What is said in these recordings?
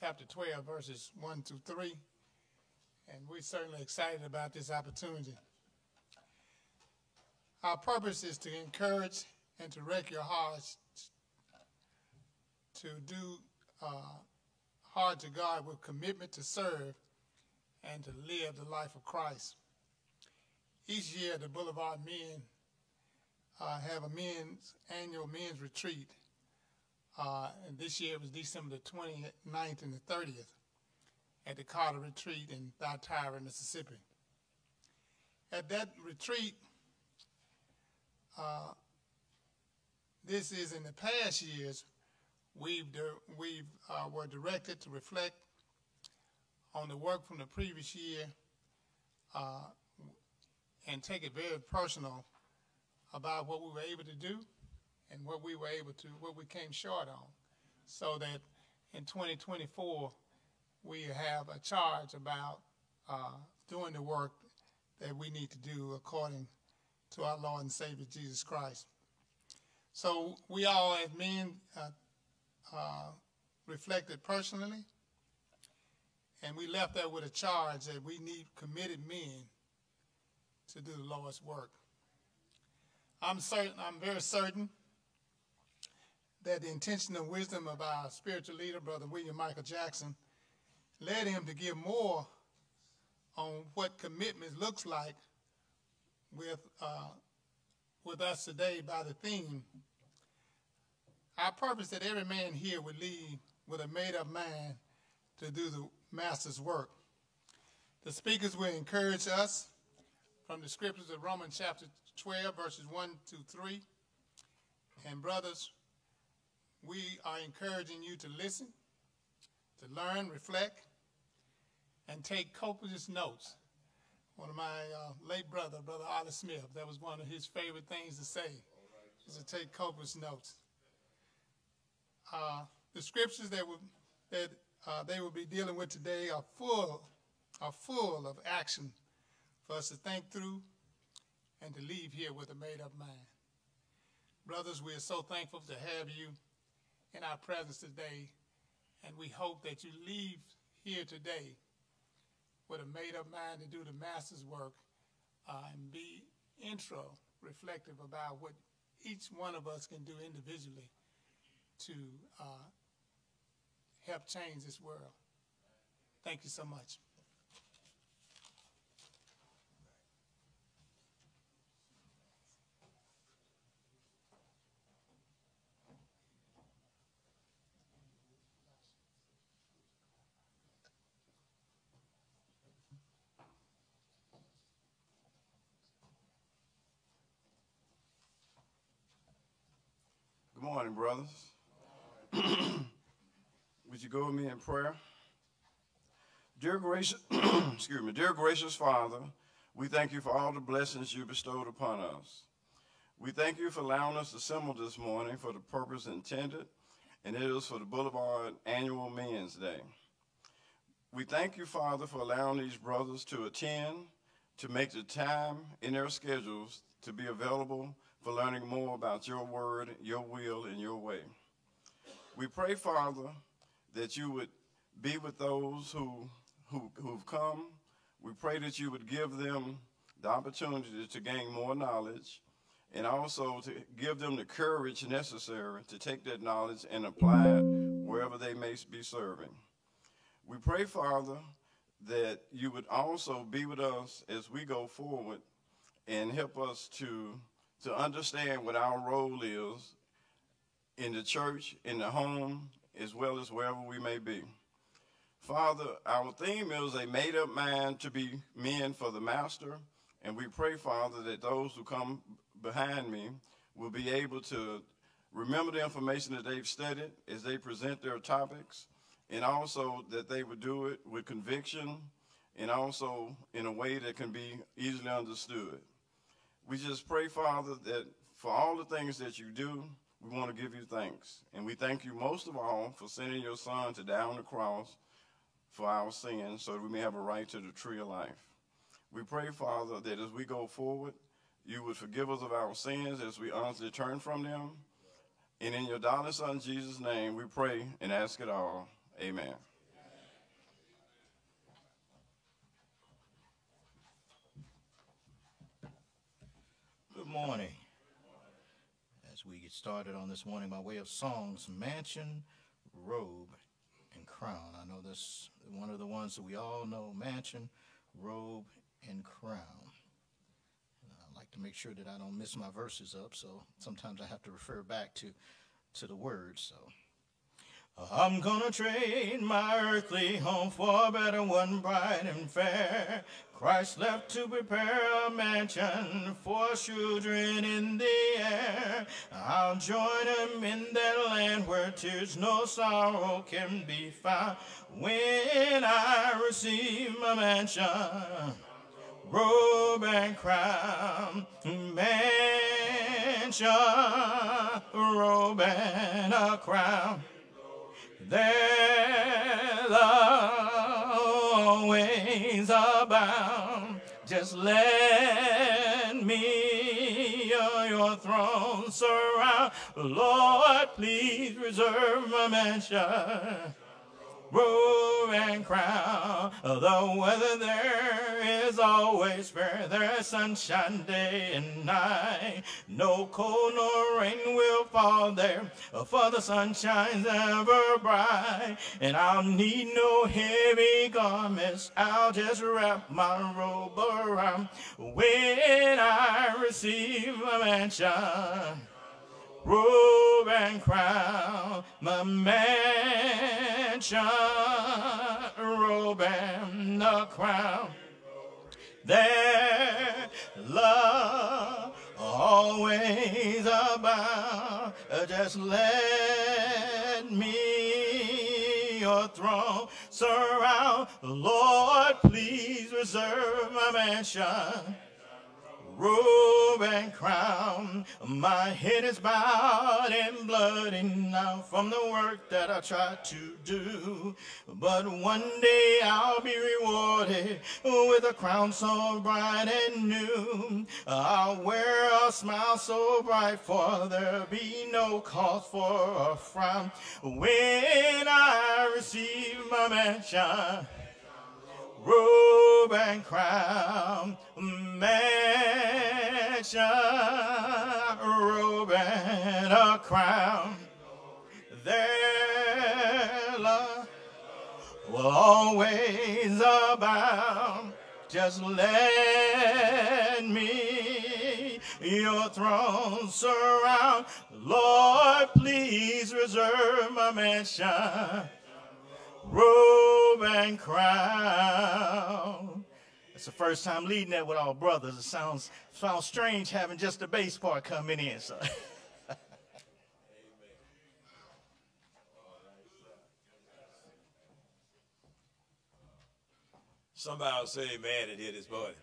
chapter 12, verses 1 to 3. And we're certainly excited about this opportunity. Our purpose is to encourage and to wreck your hearts to do uh, hard to God with commitment to serve and to live the life of Christ. Each year, the Boulevard Men uh, have a men's annual men's retreat. Uh, and this year it was December the 29th and the 30th at the Carter Retreat in Thyatira, Mississippi. At that retreat, uh, this is in the past years, we've, we've uh, were directed to reflect on the work from the previous year uh, and take it very personal about what we were able to do and what we were able to, what we came short on, so that in 2024 we have a charge about uh, doing the work that we need to do according to our Lord and Savior Jesus Christ. So we all, as men, uh, uh, reflected personally, and we left there with a charge that we need committed men to do the Lord's work. I'm certain, I'm very certain that the intention and wisdom of our spiritual leader, Brother William Michael Jackson, led him to give more on what commitment looks like with, uh, with us today by the theme. Our purpose that every man here would leave with a made-up mind to do the master's work. The speakers will encourage us from the scriptures of Romans chapter 12, verses 1 to 3. And brothers, we are encouraging you to listen, to learn, reflect, and take copious notes. One of my uh, late brother, Brother Ollie Smith, that was one of his favorite things to say, is to take copious notes. Uh, the scriptures that, that uh, they will be dealing with today are full, are full of action for us to think through and to leave here with a made-up mind. Brothers, we are so thankful to have you in our presence today, and we hope that you leave here today with a made-up mind to do the master's work uh, and be intro reflective about what each one of us can do individually to uh, help change this world. Thank you so much. Good morning, brothers. Would you go with me in prayer? Dear gracious, excuse me, dear gracious Father, we thank you for all the blessings you bestowed upon us. We thank you for allowing us to assemble this morning for the purpose intended, and it is for the Boulevard Annual Men's Day. We thank you, Father, for allowing these brothers to attend, to make the time in their schedules to be available for learning more about your word, your will, and your way. We pray, Father, that you would be with those who, who, who've come. We pray that you would give them the opportunity to gain more knowledge and also to give them the courage necessary to take that knowledge and apply it wherever they may be serving. We pray, Father, that you would also be with us as we go forward and help us to to understand what our role is in the church, in the home, as well as wherever we may be. Father, our theme is a made up mind to be men for the master. And we pray, Father, that those who come behind me will be able to remember the information that they've studied as they present their topics, and also that they would do it with conviction and also in a way that can be easily understood. We just pray, Father, that for all the things that you do, we want to give you thanks. And we thank you most of all for sending your son to die on the cross for our sins so that we may have a right to the tree of life. We pray, Father, that as we go forward, you would forgive us of our sins as we honestly turn from them. And in your darling son Jesus' name, we pray and ask it all. Amen. Morning. As we get started on this morning by way of songs, Mansion, Robe, and Crown. I know this one of the ones that we all know, Mansion, Robe, and Crown. And I like to make sure that I don't miss my verses up, so sometimes I have to refer back to, to the words. So I'm gonna trade my earthly home for a better one, bright and fair. Christ left to prepare a mansion for children in the air. I'll join him in that land where tears no sorrow can be found. When I receive my mansion, robe and crown, mansion, robe and a crown there's always abound. Just let me uh, your throne surround. Lord, please reserve my mansion and crown. The weather there is always fair. There's sunshine day and night. No cold nor rain will fall there, for the sun shines ever bright. And I'll need no heavy garments. I'll just wrap my robe around when I receive my mansion robe and crown, my mansion, robe and the crown. There, love always abound. Just let me your throne surround. Lord, please reserve my mansion robe and crown. My head is bowed and bloody now from the work that I tried to do. But one day I'll be rewarded with a crown so bright and new. I'll wear a smile so bright for there'll be no cause for a frown when I receive my mansion robe and crown, mansion, robe and a crown. Their love will always abound. Just let me your throne surround. Lord, please reserve my mansion robe and crown. It's the first time leading that with all brothers. It sounds sounds strange having just the bass part coming in. So. Somebody will say amen and hear this morning.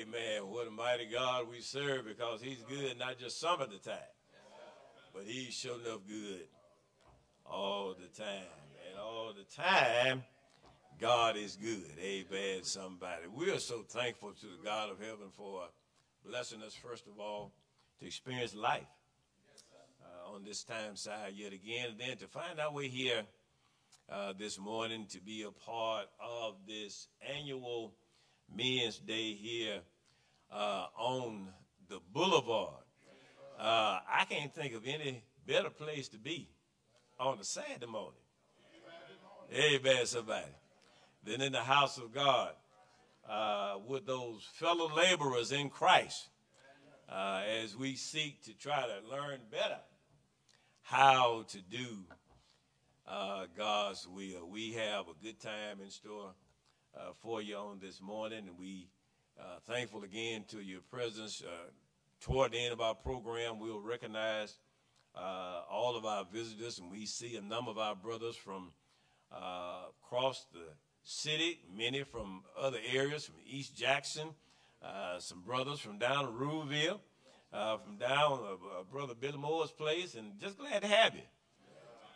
Amen. What a mighty God we serve because he's good not just some of the time, but he's sure enough good all the time all the time, God is good. Amen, somebody. We are so thankful to the God of heaven for blessing us, first of all, to experience life uh, on this time side yet again, and then to find our way here uh, this morning to be a part of this annual Men's Day here uh, on the boulevard. Uh, I can't think of any better place to be on a Saturday morning Amen, somebody. Then in the house of God uh, with those fellow laborers in Christ uh, as we seek to try to learn better how to do uh, God's will. We have a good time in store uh, for you on this morning, and we uh, thankful again to your presence. Uh, toward the end of our program, we'll recognize all of our visitors, and we see a number of our brothers from uh, across the city, many from other areas, from East Jackson, uh, some brothers from down in Ruleville, uh, from down uh, Brother Billy Moore's place, and just glad to have you.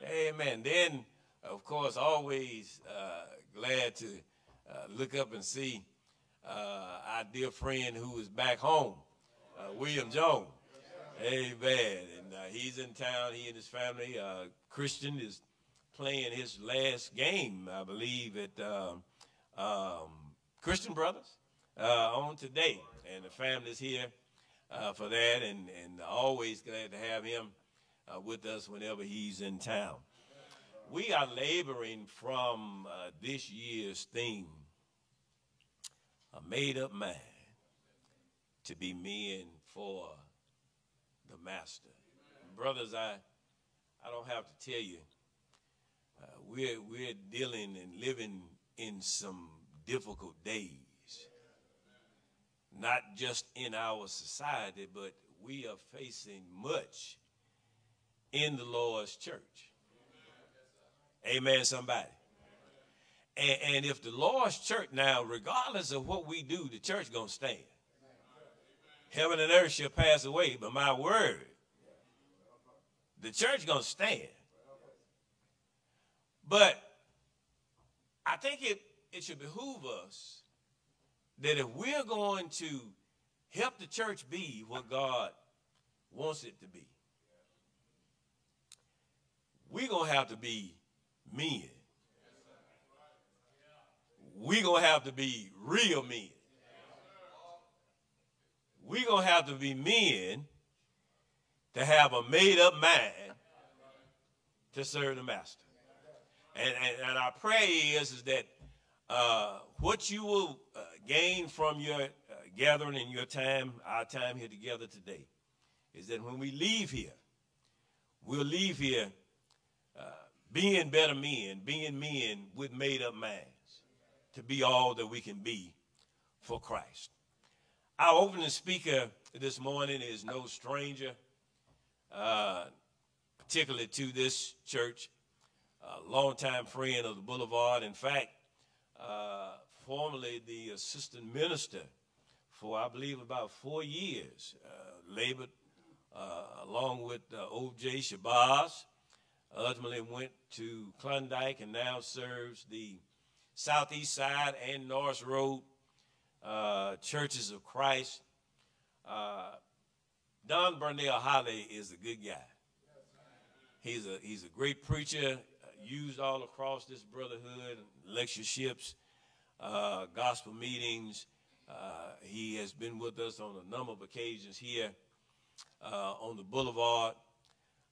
Amen. Then, of course, always uh, glad to uh, look up and see our dear friend who is back home, William Jones. Amen. And he's in town, he and his family. Christian is playing his last game, I believe, at um, um, Christian Brothers uh, on today. And the family's here uh, for that, and, and always glad to have him uh, with us whenever he's in town. We are laboring from uh, this year's theme, a made up mind to be men for the master. Brothers, I, I don't have to tell you, we're, we're dealing and living in some difficult days. Not just in our society, but we are facing much in the Lord's church. Amen, somebody. And, and if the Lord's church now, regardless of what we do, the church gonna stand. Heaven and earth shall pass away, but my word, the church gonna stand. But I think it, it should behoove us that if we're going to help the church be what God wants it to be, we're going to have to be men. We're going to have to be real men. We're going to have to be men to have a made up mind to serve the master. And, and, and our prayer is, is that uh, what you will uh, gain from your uh, gathering and your time, our time here together today, is that when we leave here, we'll leave here uh, being better men, being men with made up minds to be all that we can be for Christ. Our opening speaker this morning is no stranger, uh, particularly to this church, a longtime friend of the Boulevard. In fact, uh, formerly the assistant minister for, I believe, about four years, uh, labored uh, along with uh, O.J. Shabazz, ultimately went to Klondike and now serves the Southeast Side and North Road uh, Churches of Christ. Don Burnell Holly is a good guy. He's a he's a great preacher, used all across this brotherhood, lectureships, uh, gospel meetings. Uh, he has been with us on a number of occasions here uh, on the boulevard.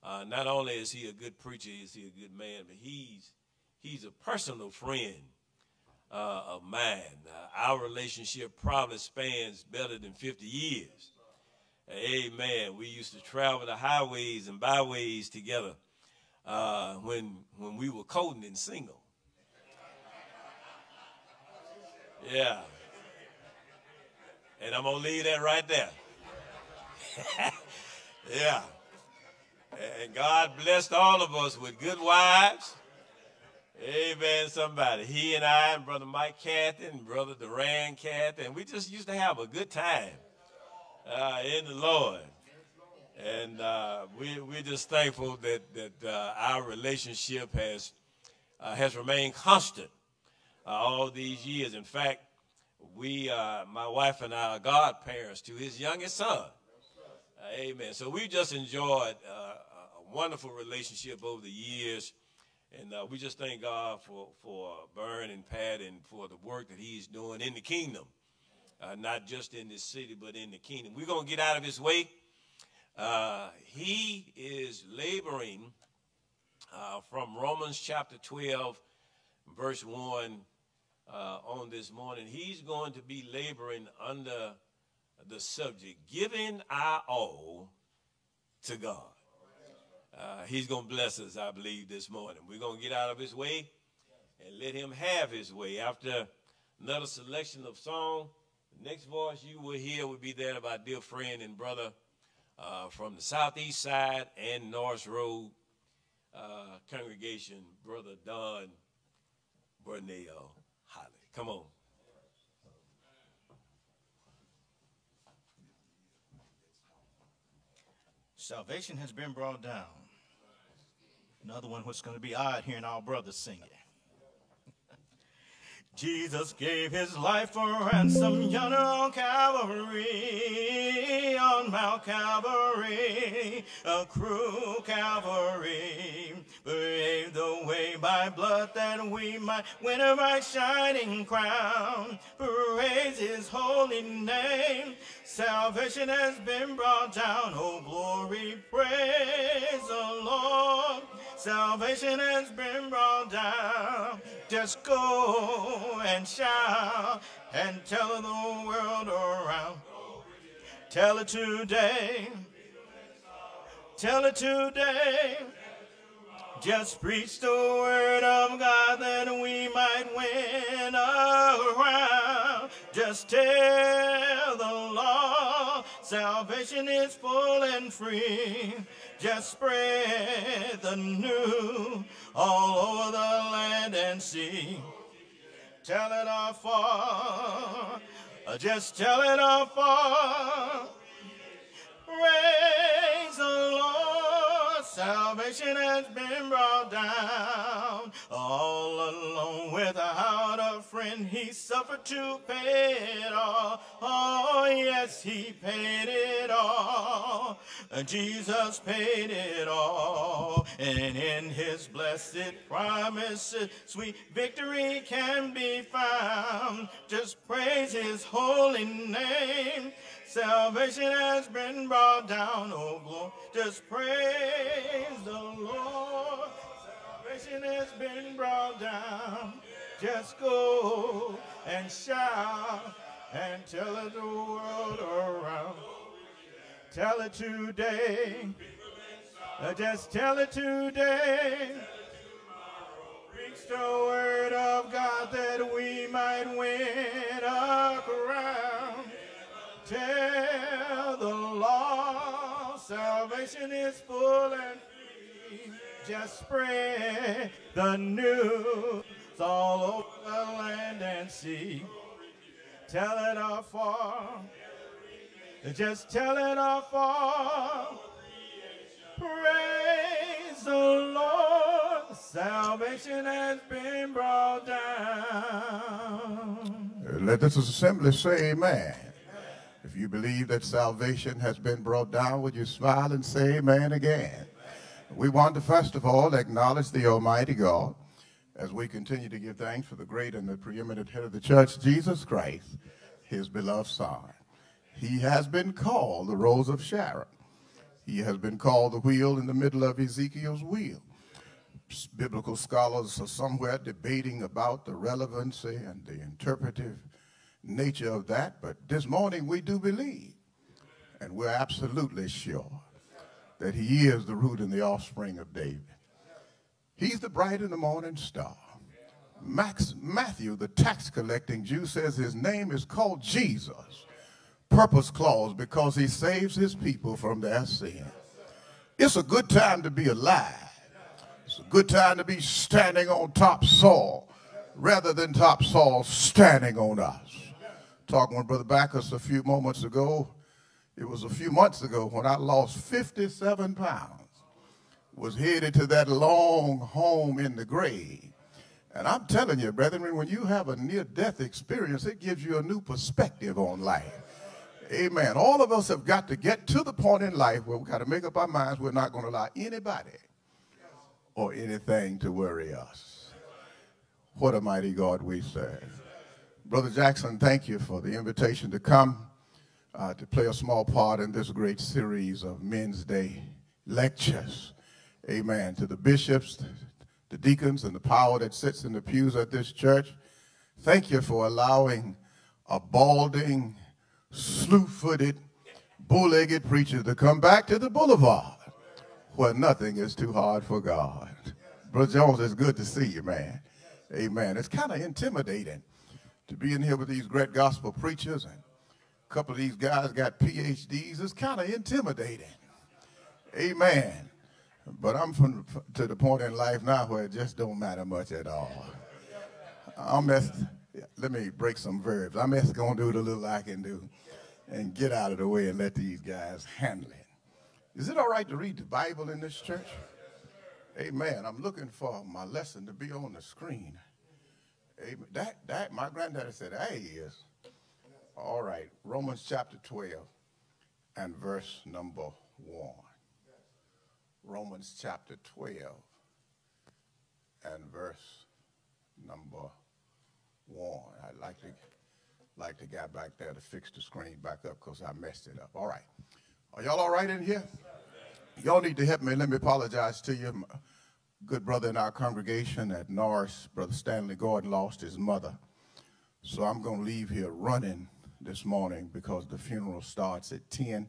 Uh, not only is he a good preacher, is he a good man, but he's he's a personal friend uh, of mine. Uh, our relationship probably spans better than 50 years. Amen. We used to travel the highways and byways together uh, when when we were coding and single. Yeah. And I'm gonna leave that right there. yeah. And God blessed all of us with good wives. Amen, somebody. He and I and Brother Mike Cathy and Brother Duran Cathy, and we just used to have a good time uh, in the Lord. And uh, we, we're just thankful that, that uh, our relationship has, uh, has remained constant uh, all these years. In fact, we, uh, my wife and I are godparents to his youngest son. amen. So we just enjoyed a wonderful relationship over the years. And uh, we just thank God for, for Bern and Pat and for the work that he's doing in the kingdom. Uh, not just in this city, but in the kingdom. We're going to get out of his way. Uh, he is laboring uh, from Romans chapter 12, verse 1 uh, on this morning. He's going to be laboring under the subject, giving our all to God. Uh, he's going to bless us, I believe, this morning. We're going to get out of his way and let him have his way. After another selection of song, the next voice you will hear will be that of our dear friend and brother uh, from the southeast side and North Road uh, congregation, Brother Don Burnell Holly. Come on. Salvation has been brought down. Another one what's going to be odd hearing our brothers sing it. Jesus gave his life for ransom yonder on Calvary, on Mount Calvary, a cruel Calvary. Paved the way by blood that we might win a bright shining crown. Praise his holy name. Salvation has been brought down. Oh, glory, praise the Lord. Salvation has been brought down. Just go and shout and tell the world around. Tell it today. Tell it today. Just preach the word of God that we might win around. Just tell the law salvation is full and free. Just spread the news all over the land and sea. Tell it afar. Just tell it afar. Praise the Lord, salvation has been brought down. All alone without a friend, he suffered to pay it all. Oh, yes, he paid it all. Jesus paid it all. And in his blessed promises, sweet victory can be found. Just praise his holy name. Salvation has been brought down, oh glory. Just praise the Lord. Salvation has been brought down. Just go and shout and tell it the world around. Tell it today. Just tell it today. Preach the word of God that we might win a crown. Tell the law, salvation is full and free. Just spread the news all over the land and sea. Tell it afar. Just tell it afar. Praise the Lord. Salvation has been brought down. Let this assembly say amen. If you believe that salvation has been brought down, would you smile and say amen again? We want to first of all acknowledge the Almighty God as we continue to give thanks for the great and the preeminent head of the church, Jesus Christ, his beloved Son. He has been called the Rose of Sharon. He has been called the wheel in the middle of Ezekiel's wheel. Biblical scholars are somewhere debating about the relevancy and the interpretive nature of that, but this morning we do believe, and we're absolutely sure that he is the root and the offspring of David. He's the bright and the morning star. Max, Matthew, the tax collecting Jew, says his name is called Jesus. Purpose clause because he saves his people from their sin. It's a good time to be alive. It's a good time to be standing on top soil rather than top soil standing on us. Talking with Brother Backus a few moments ago, it was a few months ago when I lost 57 pounds, was headed to that long home in the grave. And I'm telling you, brethren, when you have a near death experience, it gives you a new perspective on life. Amen. All of us have got to get to the point in life where we've got to make up our minds we're not going to allow anybody or anything to worry us. What a mighty God we serve. Brother Jackson, thank you for the invitation to come uh, to play a small part in this great series of Men's Day lectures. Amen. To the bishops, the deacons, and the power that sits in the pews at this church, thank you for allowing a balding, slew-footed, bull-legged preacher to come back to the boulevard where nothing is too hard for God. Brother Jones, it's good to see you, man. Amen. It's kind of intimidating to be in here with these great gospel preachers and a couple of these guys got PhDs. is kind of intimidating. Amen. But I'm from, to the point in life now where it just don't matter much at all. I'm just, let me break some verbs. I'm just going to do the little I can do and get out of the way and let these guys handle it. Is it all right to read the Bible in this church? Amen. I'm looking for my lesson to be on the screen. Amen. That, that, my granddaddy said, that is. All right, Romans chapter 12 and verse number 1. Romans chapter 12 and verse number 1. I'd like to, like the guy back there to fix the screen back up because I messed it up. All right. Are y'all all right in here? Y'all need to help me. Let me apologize to you. Good brother in our congregation at Norris, Brother Stanley Gordon, lost his mother. So I'm going to leave here running this morning because the funeral starts at 10.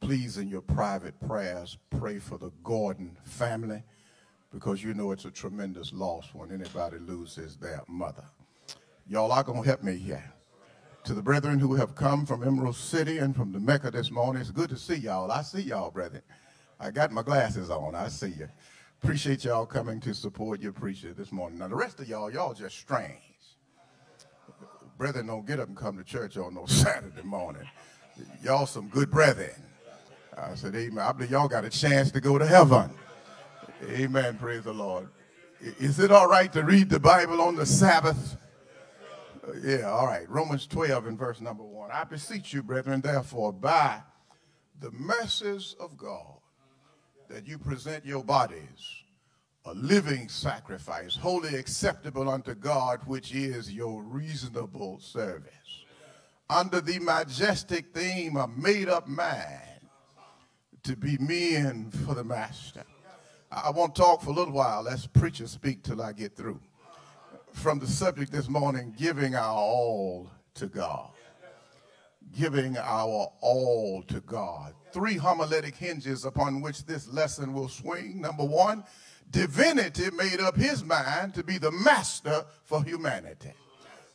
Please, in your private prayers, pray for the Gordon family because you know it's a tremendous loss when anybody loses their mother. Y'all are going to help me here. To the brethren who have come from Emerald City and from the Mecca this morning, it's good to see y'all. I see y'all, brethren. I got my glasses on. I see you. Appreciate y'all coming to support your preacher this morning. Now, the rest of y'all, y'all just strange. Brethren don't get up and come to church on no Saturday morning. Y'all some good brethren. I said, amen. I believe y'all got a chance to go to heaven. Amen. Praise the Lord. Is it all right to read the Bible on the Sabbath? Uh, yeah, all right. Romans 12 and verse number 1. I beseech you, brethren, therefore, by the mercies of God, that you present your bodies a living sacrifice, wholly acceptable unto God, which is your reasonable service. Under the majestic theme of made up man to be men for the master. I won't talk for a little while. Let's preacher speak till I get through. From the subject this morning, giving our all to God. Giving our all to God. Three homiletic hinges upon which this lesson will swing. Number one, divinity made up his mind to be the master for humanity.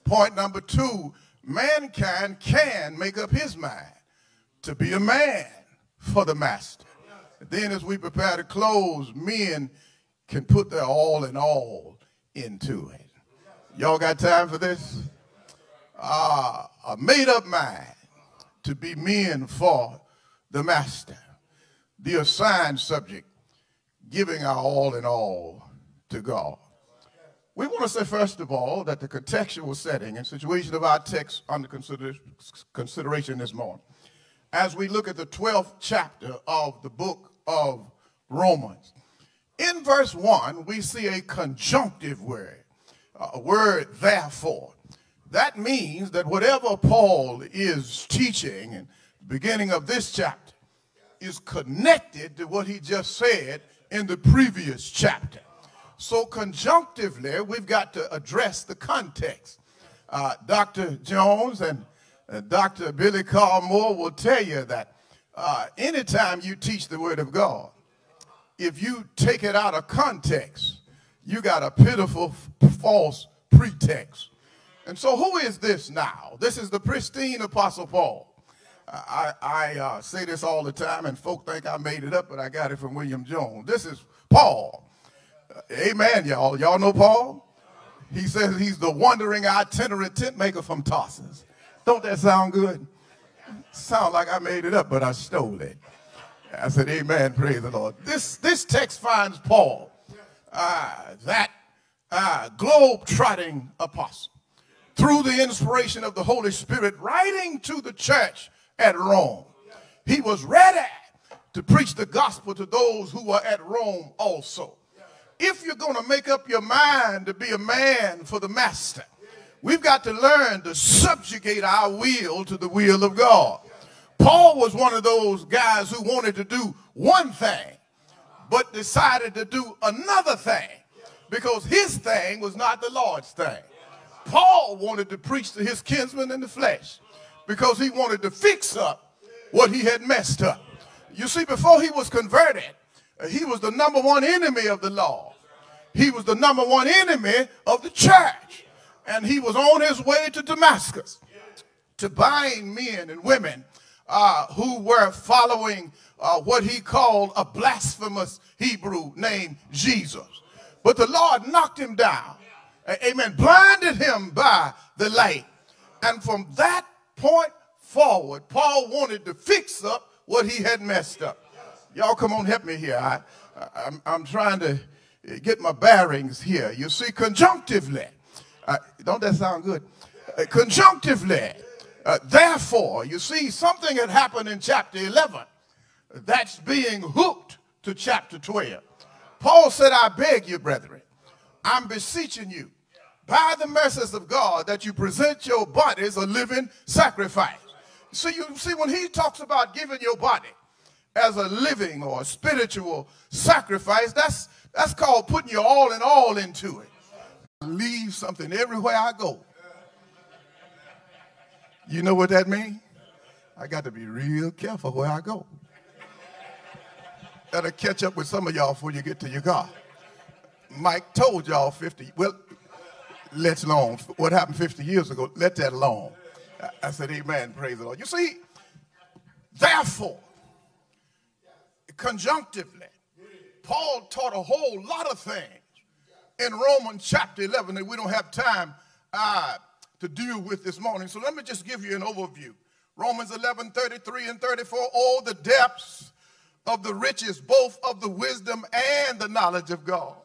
Point number two, mankind can make up his mind to be a man for the master. Then as we prepare to close, men can put their all in all into it. Y'all got time for this? Uh, a made up mind to be men for the master. The assigned subject, giving our all in all to God. We want to say, first of all, that the contextual setting and situation of our text under consider consideration this morning as we look at the 12th chapter of the book of Romans. In verse 1, we see a conjunctive word, a word therefore. That means that whatever Paul is teaching in the beginning of this chapter is connected to what he just said in the previous chapter. So conjunctively, we've got to address the context. Uh, Dr. Jones and uh, Dr. Billy Carl Moore will tell you that uh, anytime you teach the Word of God, if you take it out of context, you got a pitiful false pretext. And so, who is this now? This is the pristine Apostle Paul. I, I uh, say this all the time, and folk think I made it up, but I got it from William Jones. This is Paul. Uh, amen, y'all. Y'all know Paul? He says he's the wandering itinerant tent maker from Tarsus. Don't that sound good? Sound like I made it up, but I stole it. I said, Amen, praise the Lord. This, this text finds Paul, uh, that uh, globe-trotting apostle, through the inspiration of the Holy Spirit, writing to the church at Rome. He was ready to preach the gospel to those who were at Rome also. If you're going to make up your mind to be a man for the master, We've got to learn to subjugate our will to the will of God. Paul was one of those guys who wanted to do one thing, but decided to do another thing because his thing was not the Lord's thing. Paul wanted to preach to his kinsmen in the flesh because he wanted to fix up what he had messed up. You see, before he was converted, he was the number one enemy of the law. He was the number one enemy of the church and he was on his way to Damascus to bind men and women uh, who were following uh, what he called a blasphemous Hebrew named Jesus. But the Lord knocked him down, amen, blinded him by the light. And from that point forward, Paul wanted to fix up what he had messed up. Y'all come on, help me here. I, I, I'm, I'm trying to get my bearings here. You see, conjunctively, Uh, don't that sound good? Uh, conjunctively. Uh, therefore, you see, something had happened in chapter 11 that's being hooked to chapter 12. Paul said, I beg you, brethren, I'm beseeching you by the mercies of God that you present your bodies a living sacrifice. So you see, when he talks about giving your body as a living or a spiritual sacrifice, that's that's called putting your all in all into it. Leave something everywhere I go. You know what that means? I got to be real careful where I go. That'll catch up with some of y'all before you get to your car. Mike told y'all 50, well, let's alone. What happened 50 years ago, let that alone. I said, Amen, praise the Lord. You see, therefore, conjunctively, Paul taught a whole lot of things in Romans chapter 11 that we don't have time uh, to deal with this morning. So let me just give you an overview. Romans 11, 33 and 34. all the depths of the riches, both of the wisdom and the knowledge of God.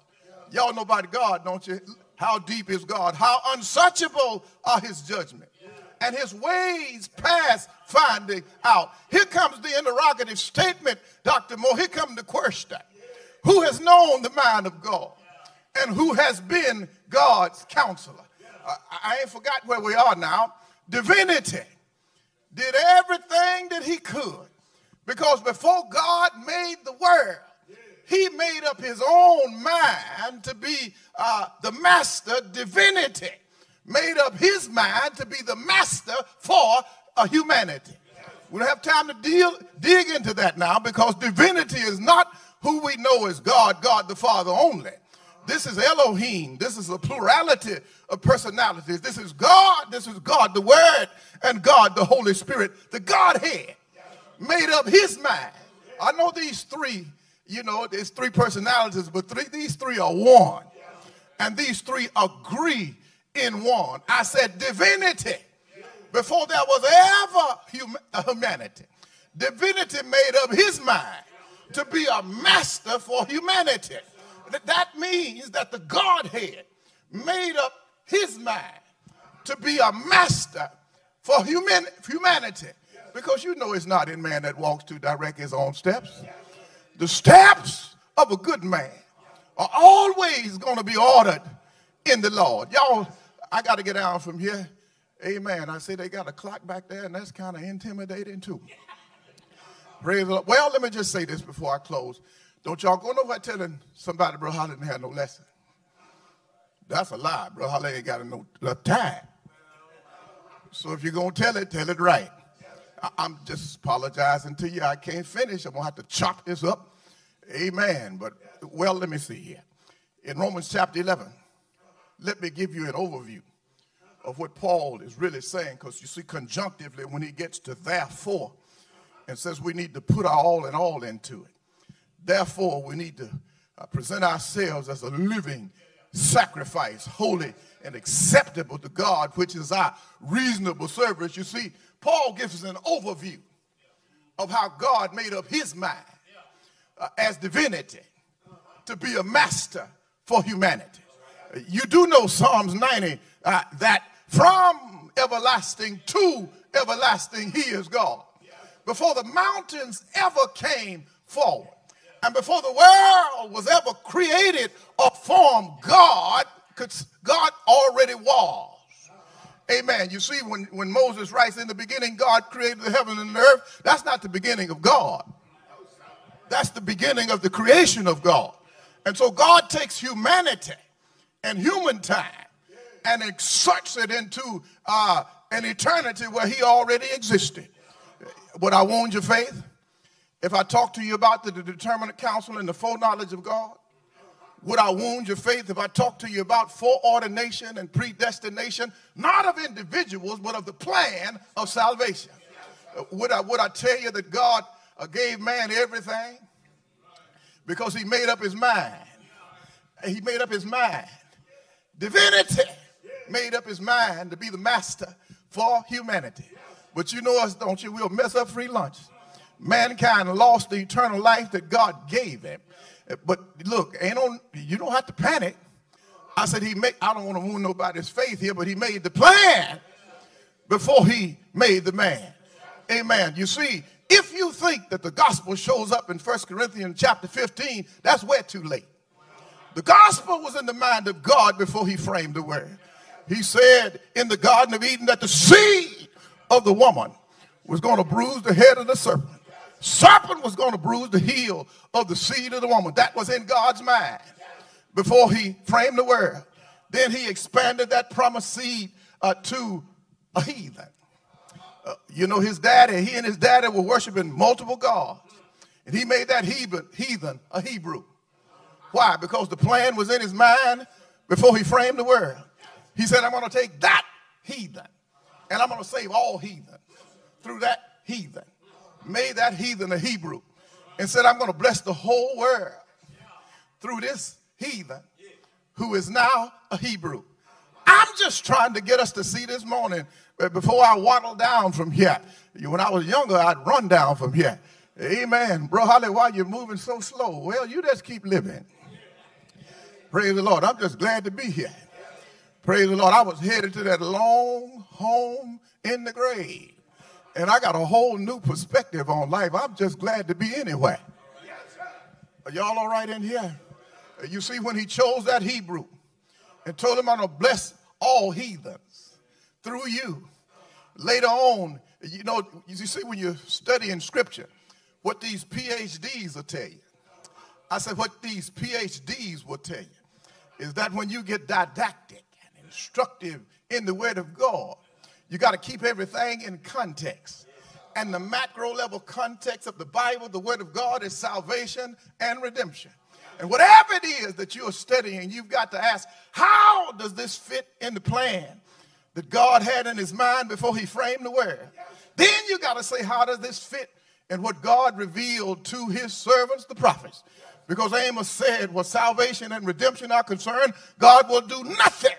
Y'all know about God, don't you? How deep is God? How unsearchable are his judgments and his ways past finding out. Here comes the interrogative statement, Dr. Moore. Here comes the question. Who has known the mind of God? And who has been God's counselor? I, I ain't forgot where we are now. Divinity did everything that he could because before God made the world, he made up his own mind to be uh, the master divinity made up his mind to be the master for a humanity. We don't have time to deal, dig into that now because divinity is not who we know as God, God the Father only. This is Elohim. This is a plurality of personalities. This is God. This is God the Word and God the Holy Spirit. The Godhead made up his mind. I know these three, you know, there's three personalities, but three, these three are one. And these three agree in one. I said divinity before there was ever hum- humanity. Divinity made up his mind to be a master for humanity. That means that the Godhead made up his mind to be a master for human- humanity. Because you know it's not in man that walks to direct his own steps. The steps of a good man are always going to be ordered in the Lord. Y'all I got to get down from here. Amen. I say they got a clock back there, and that's kind of intimidating too. Praise the Lord. Well, let me just say this before I close. Don't y'all go nowhere telling somebody Bro Holly didn't have no lesson. That's a lie. Bro Holly ain't got no, no time. So if you're going to tell it, tell it right. I'm just apologizing to you. I can't finish. I'm going to have to chop this up. Amen. But, well, let me see here. In Romans chapter 11, let me give you an overview of what Paul is really saying, because you see, conjunctively, when he gets to therefore and says we need to put our all and all into it, therefore, we need to uh, present ourselves as a living sacrifice, holy and acceptable to God, which is our reasonable service. You see, Paul gives us an overview of how God made up his mind uh, as divinity to be a master for humanity. You do know Psalms 90 uh, that from everlasting to everlasting, He is God. Before the mountains ever came forward, and before the world was ever created or formed, God, God already was. Amen. You see, when, when Moses writes, In the beginning, God created the heaven and the earth, that's not the beginning of God. That's the beginning of the creation of God. And so God takes humanity and human time and inserts it into uh, an eternity where he already existed. Would I wound your faith if I talk to you about the, the determinate counsel and the foreknowledge of God? Would I wound your faith if I talked to you about foreordination and predestination, not of individuals, but of the plan of salvation? Would I, would I tell you that God uh, gave man everything? Because he made up his mind. He made up his mind divinity made up his mind to be the master for humanity. But you know us, don't you? We'll mess up free lunch. Mankind lost the eternal life that God gave him. But look, ain't on, you don't have to panic. I said he made, I don't want to wound nobody's faith here, but he made the plan before he made the man. Amen. You see, if you think that the gospel shows up in 1 Corinthians chapter 15, that's way too late. The gospel was in the mind of God before he framed the word. He said in the Garden of Eden that the seed of the woman was going to bruise the head of the serpent. Serpent was going to bruise the heel of the seed of the woman. That was in God's mind before he framed the world. Then he expanded that promised seed uh, to a heathen. Uh, you know, his daddy, he and his daddy were worshiping multiple gods. And he made that heathen, heathen a Hebrew. Why? Because the plan was in his mind before he framed the world. He said, I'm going to take that heathen and I'm going to save all heathen through that heathen. Made that heathen a Hebrew and said, I'm going to bless the whole world through this heathen who is now a Hebrew. I'm just trying to get us to see this morning before I waddle down from here. When I was younger, I'd run down from here. Amen. Bro, Holly, why you moving so slow? Well, you just keep living. Praise the Lord. I'm just glad to be here. Praise the Lord. I was headed to that long home in the grave. And I got a whole new perspective on life. I'm just glad to be anywhere. Are y'all all right in here? You see, when he chose that Hebrew and told him, I'm going to bless all heathens through you. Later on, you know, you see, when you're studying scripture, what these PhDs will tell you. I said, what these PhDs will tell you is that when you get didactic and instructive in the Word of God, you got to keep everything in context. And the macro level context of the Bible, the Word of God, is salvation and redemption. And whatever it is that you're studying, you've got to ask, how does this fit in the plan that God had in his mind before he framed the world? Then you got to say, how does this fit in what God revealed to his servants, the prophets? Because Amos said, where salvation and redemption are concerned, God will do nothing.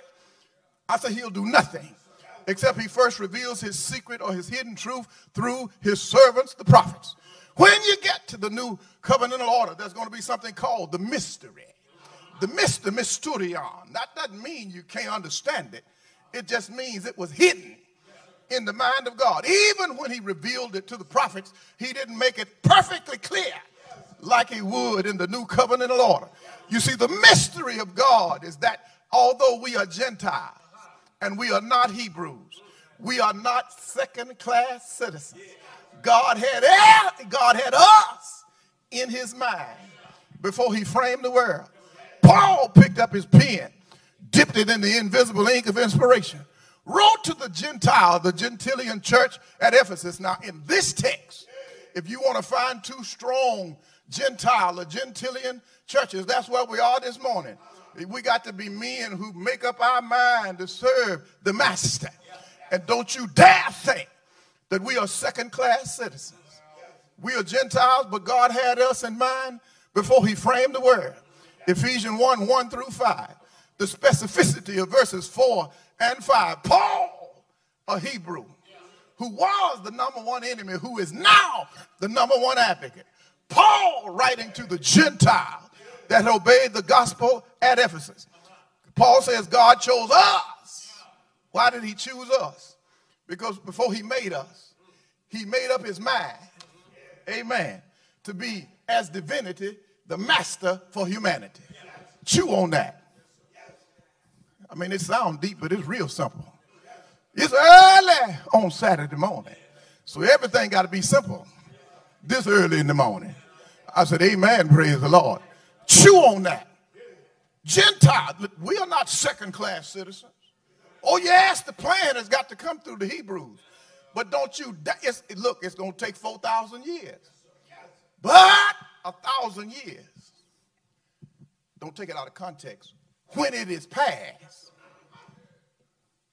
I say he'll do nothing except he first reveals his secret or his hidden truth through his servants, the prophets. When you get to the new covenantal order, there's going to be something called the mystery. The mystery, mysterion. That doesn't mean you can't understand it. It just means it was hidden in the mind of God. Even when he revealed it to the prophets, he didn't make it perfectly clear like he would in the new covenantal order. You see, the mystery of God is that although we are Gentiles and we are not Hebrews, we are not second class citizens. God had, God had us in his mind before he framed the world. Paul picked up his pen, dipped it in the invisible ink of inspiration, wrote to the Gentile, the Gentilian church at Ephesus. Now, in this text, if you want to find two strong Gentile or Gentilian churches, that's where we are this morning. We got to be men who make up our mind to serve the master. And don't you dare think that we are second class citizens. We are Gentiles, but God had us in mind before he framed the world. Ephesians 1 1 through 5. The specificity of verses 4 and 5. Paul, a Hebrew, who was the number one enemy, who is now the number one advocate. Paul writing to the Gentile that obeyed the gospel at Ephesus. Paul says God chose us. Why did he choose us? Because before he made us, he made up his mind, amen, to be as divinity, the master for humanity. Chew on that. I mean, it sounds deep, but it's real simple. It's early on Saturday morning. So everything got to be simple this early in the morning. I said, Amen, praise the Lord. Chew on that. Gentile, we are not second class citizens. Oh, yes, the plan has got to come through the Hebrews. But don't you, it's, look, it's going to take 4,000 years. But a thousand years, don't take it out of context, when it is past.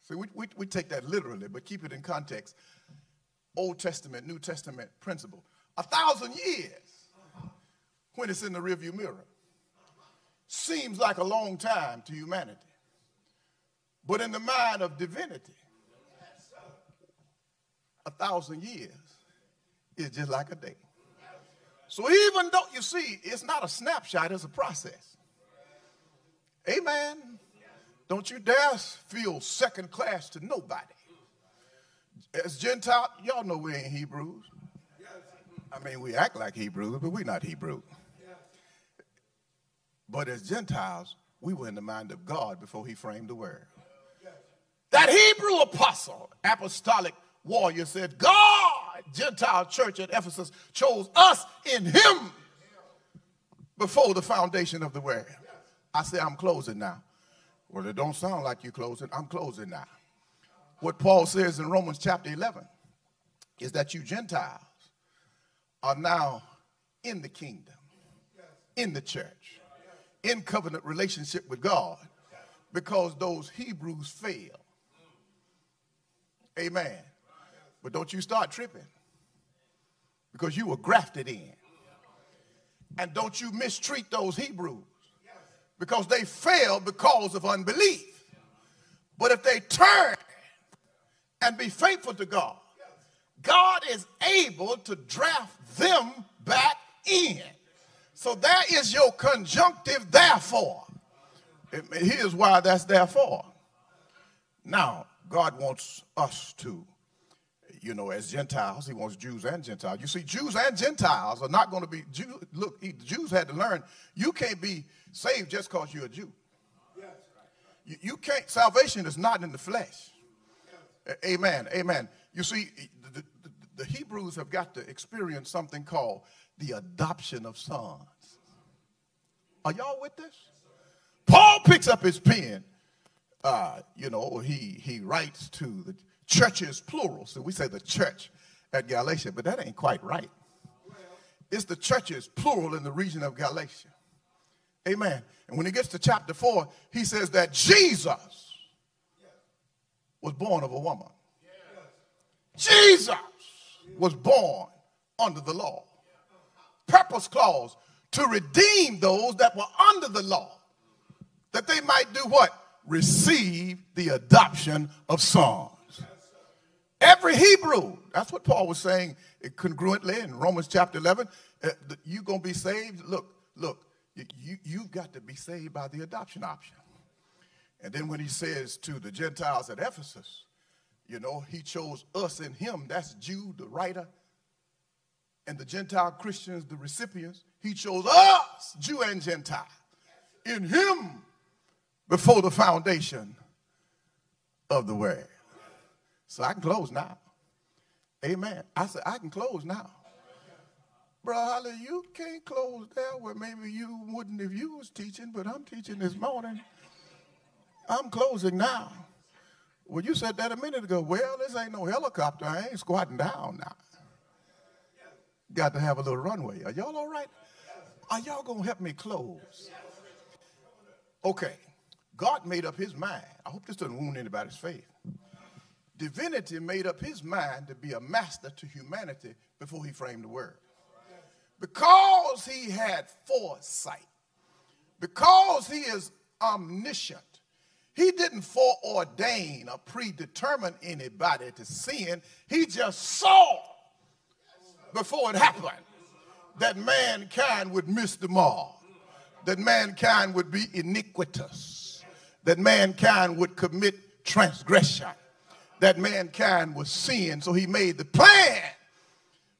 See, we, we, we take that literally, but keep it in context. Old Testament, New Testament principle. A thousand years when it's in the rearview mirror seems like a long time to humanity. But in the mind of divinity, a thousand years is just like a day. So even though you see, it's not a snapshot, it's a process. Amen. Don't you dare feel second class to nobody. As Gentile, y'all know we ain't Hebrews. I mean, we act like Hebrews, but we're not Hebrew. But as Gentiles, we were in the mind of God before he framed the word. That Hebrew apostle, apostolic warrior said, God, Gentile church at Ephesus, chose us in him before the foundation of the world. I say, I'm closing now. Well, it don't sound like you're closing. I'm closing now. What Paul says in Romans chapter 11 is that you Gentiles are now in the kingdom, in the church, in covenant relationship with God because those Hebrews failed. Amen. But don't you start tripping because you were grafted in. And don't you mistreat those Hebrews because they failed because of unbelief. But if they turn and be faithful to God, God is able to draft them back in. So there is your conjunctive therefore. Here's why that's therefore. Now, God wants us to you know, as Gentiles. He wants Jews and Gentiles. You see, Jews and Gentiles are not going to be, Jew, look, Jews had to learn you can't be saved just because you're a Jew. You, you, can't, salvation is not in the flesh. Amen, amen. You see, the, the, the Hebrews have got to experience something called the adoption of sons. Are y'all with this? Paul picks up his pen. Uh, you know, he, he writes to the churches plural. So we say the church at Galatia, but that ain't quite right. It's the churches plural in the region of Galatia. Amen. And when he gets to chapter 4, he says that Jesus was born of a woman. Jesus was born under the law. Purpose clause to redeem those that were under the law, that they might do what? Receive the adoption of sons. Every Hebrew. That's what Paul was saying congruently in Romans chapter 11. Uh, you're going to be saved. Look, look, you, you've got to be saved by the adoption option. And then when he says to the Gentiles at Ephesus, you know, he chose us in him. That's Jude, the writer, and the Gentile Christians, the recipients. He chose us, Jew and Gentile, in him before the foundation of the world. So I can close now. Amen. I said, I can close now. Bro, Holly, you can't close there where maybe you wouldn't if you was teaching, but I'm teaching this morning. I'm closing now. Well, you said that a minute ago. Well, this ain't no helicopter. I ain't squatting down now. Got to have a little runway. Are y'all all right? Are y'all going to help me close? Okay. God made up his mind. I hope this doesn't wound anybody's faith divinity made up his mind to be a master to humanity before he framed the word. Because he had foresight, because he is omniscient, he didn't foreordain or predetermine anybody to sin. He just saw before it happened that mankind would miss the mark, that mankind would be iniquitous, that mankind would commit transgression that mankind was sin. So he made the plan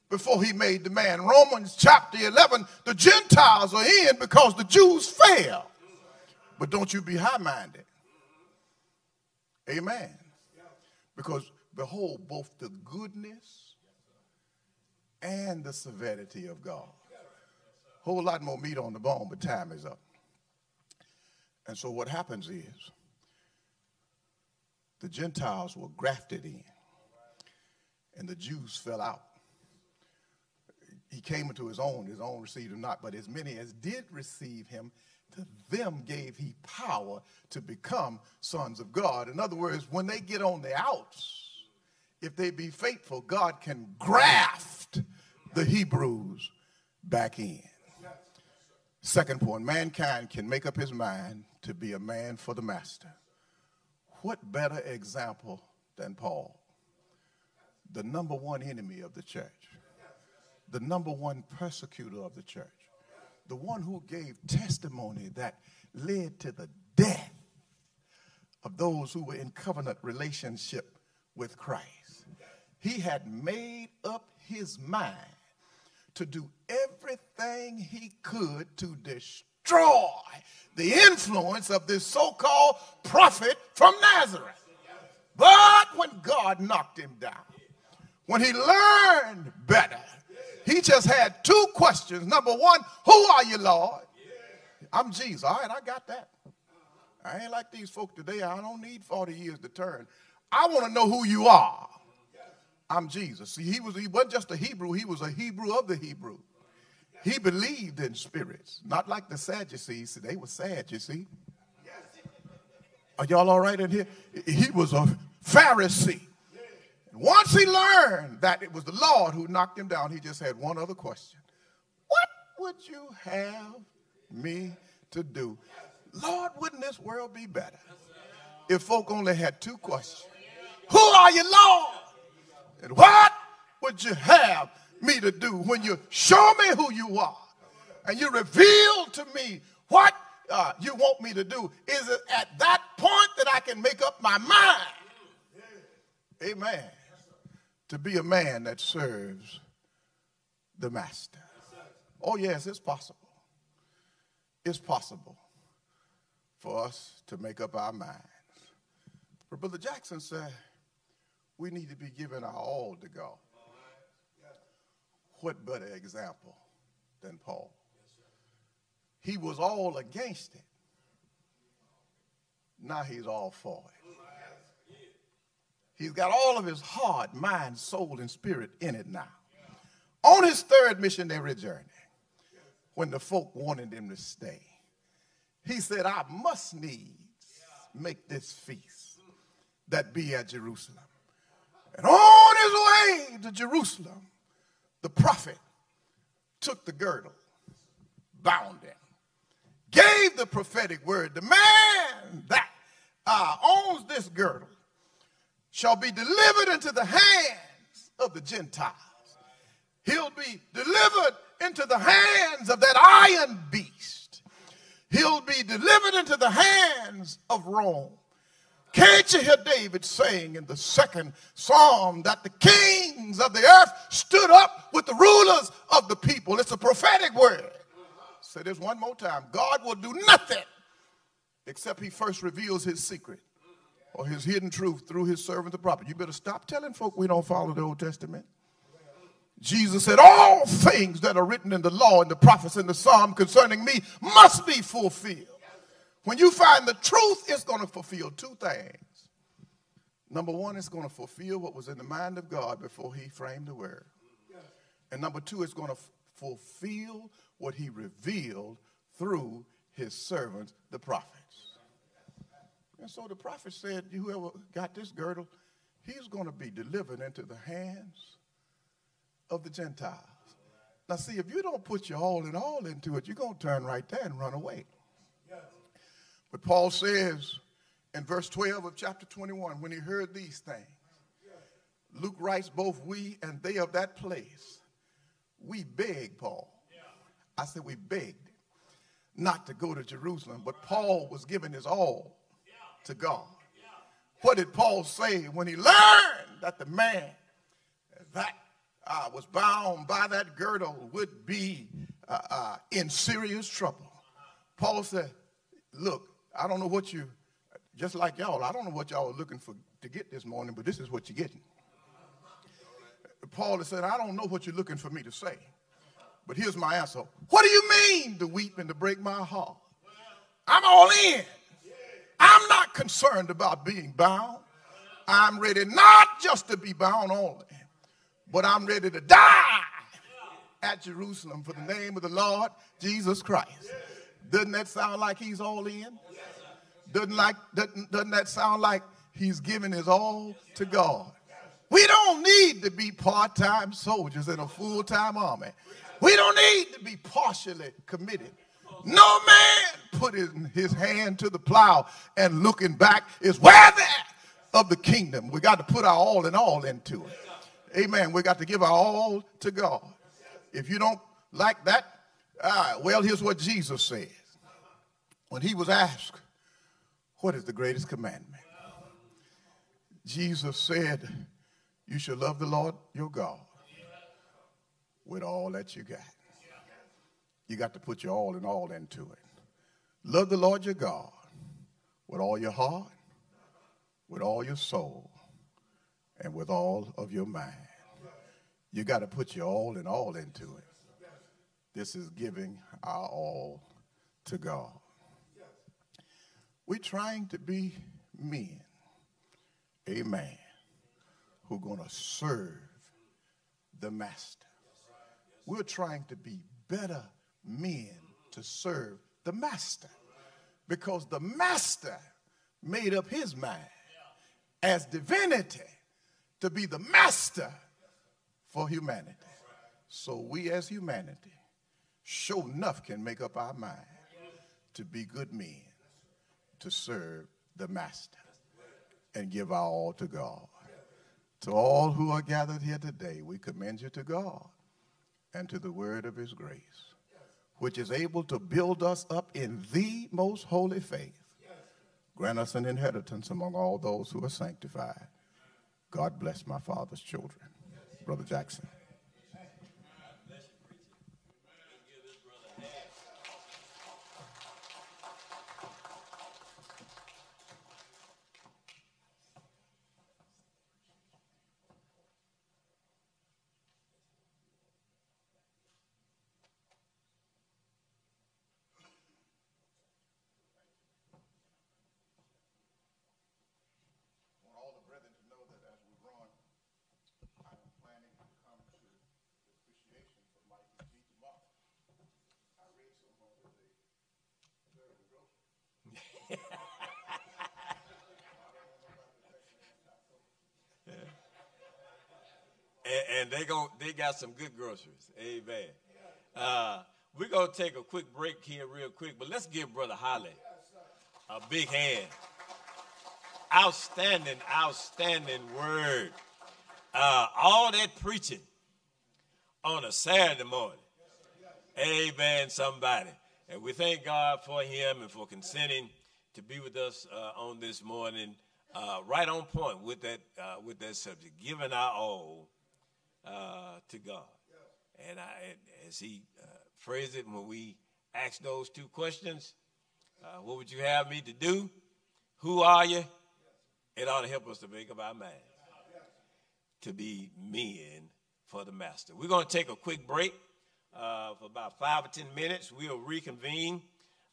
before he made the man. Romans chapter 11, the Gentiles are in because the Jews fail. But don't you be high minded. Amen. Because behold, both the goodness and the severity of God. Whole lot more meat on the bone, but time is up. And so what happens is the Gentiles were grafted in, and the Jews fell out. He came into his own, his own received him not, but as many as did receive him, to them gave he power to become sons of God. In other words, when they get on the outs, if they be faithful, God can graft the Hebrews back in. Second point mankind can make up his mind to be a man for the master. What better example than Paul? The number one enemy of the church, the number one persecutor of the church, the one who gave testimony that led to the death of those who were in covenant relationship with Christ. He had made up his mind to do everything he could to destroy the influence of this so called prophet from Nazareth. But when God knocked him down, when he learned better, he just had two questions. Number one, who are you, Lord? I'm Jesus. All right, I got that. I ain't like these folk today. I don't need 40 years to turn. I want to know who you are. I'm Jesus. See, he, was, he wasn't just a Hebrew, he was a Hebrew of the Hebrew. He believed in spirits, not like the Sadducees. See, they were sad, you see. Are y'all all right in here? He was a Pharisee. Once he learned that it was the Lord who knocked him down, he just had one other question What would you have me to do? Lord, wouldn't this world be better if folk only had two questions? Who are you, Lord? And what would you have me to do when you show me who you are and you reveal to me what uh, you want me to do? Is it at that point that I can make up my mind? Amen. To be a man that serves the master. Oh, yes, it's possible. It's possible for us to make up our minds. But Brother Jackson said, we need to be giving our all to God. What better example than Paul? He was all against it. Now he's all for it. He's got all of his heart, mind, soul, and spirit in it now. On his third missionary journey, when the folk wanted him to stay, he said, I must needs make this feast that be at Jerusalem. And on his way to Jerusalem, the prophet took the girdle, bound him, gave the prophetic word. The man that uh, owns this girdle shall be delivered into the hands of the Gentiles. He'll be delivered into the hands of that iron beast. He'll be delivered into the hands of Rome. Can't you hear David saying in the second psalm that the kings of the earth stood up with the rulers of the people? It's a prophetic word. Say this one more time. God will do nothing except he first reveals his secret or his hidden truth through his servant the prophet. You better stop telling folk we don't follow the Old Testament. Jesus said, All things that are written in the law and the prophets and the psalm concerning me must be fulfilled. When you find the truth, it's going to fulfill two things. Number one, it's going to fulfill what was in the mind of God before he framed the word. And number two, it's going to fulfill what he revealed through his servants, the prophets. And so the prophet said, whoever got this girdle, he's going to be delivered into the hands of the Gentiles. Now, see, if you don't put your all and all into it, you're going to turn right there and run away. But Paul says in verse 12 of chapter 21, when he heard these things, Luke writes, both we and they of that place, we begged Paul. I said, we begged not to go to Jerusalem, but Paul was giving his all to God. What did Paul say when he learned that the man that uh, was bound by that girdle would be uh, uh, in serious trouble? Paul said, Look, I don't know what you, just like y'all, I don't know what y'all are looking for to get this morning, but this is what you're getting. Paul has said, I don't know what you're looking for me to say, but here's my answer. What do you mean to weep and to break my heart? I'm all in. I'm not concerned about being bound. I'm ready not just to be bound only, but I'm ready to die at Jerusalem for the name of the Lord Jesus Christ. Doesn't that sound like he's all in? Doesn't, like, doesn't, doesn't that sound like he's giving his all to God? We don't need to be part time soldiers in a full time army. We don't need to be partially committed. No man put his, his hand to the plow and looking back is worthy of the kingdom. We got to put our all and all into it. Amen. We got to give our all to God. If you don't like that, uh, well, here's what Jesus says. When he was asked, What is the greatest commandment? Jesus said, You should love the Lord your God with all that you got. You got to put your all and all into it. Love the Lord your God with all your heart, with all your soul, and with all of your mind. You got to put your all and all into it. This is giving our all to God. We're trying to be men, amen, who are going to serve the master. We're trying to be better men to serve the master because the master made up his mind as divinity to be the master for humanity. So we as humanity, sure enough, can make up our mind to be good men to serve the master and give our all to God. To all who are gathered here today, we commend you to God and to the word of his grace, which is able to build us up in the most holy faith. Grant us an inheritance among all those who are sanctified. God bless my father's children. Brother Jackson. and, and they got some good groceries. Amen. Uh, we're gonna take a quick break here, real quick, but let's give Brother Holly a big hand. Outstanding, outstanding word. Uh, all that preaching on a Saturday morning. Amen, somebody. And we thank God for him and for consenting to be with us uh, on this morning, uh, right on point with that uh, with that subject, giving our all uh, to God. And I, as he uh, phrased it when we asked those two questions, uh, what would you have me to do? Who are you? It ought to help us to make up our mind to be men for the master. We're going to take a quick break uh, for about five or ten minutes. We'll reconvene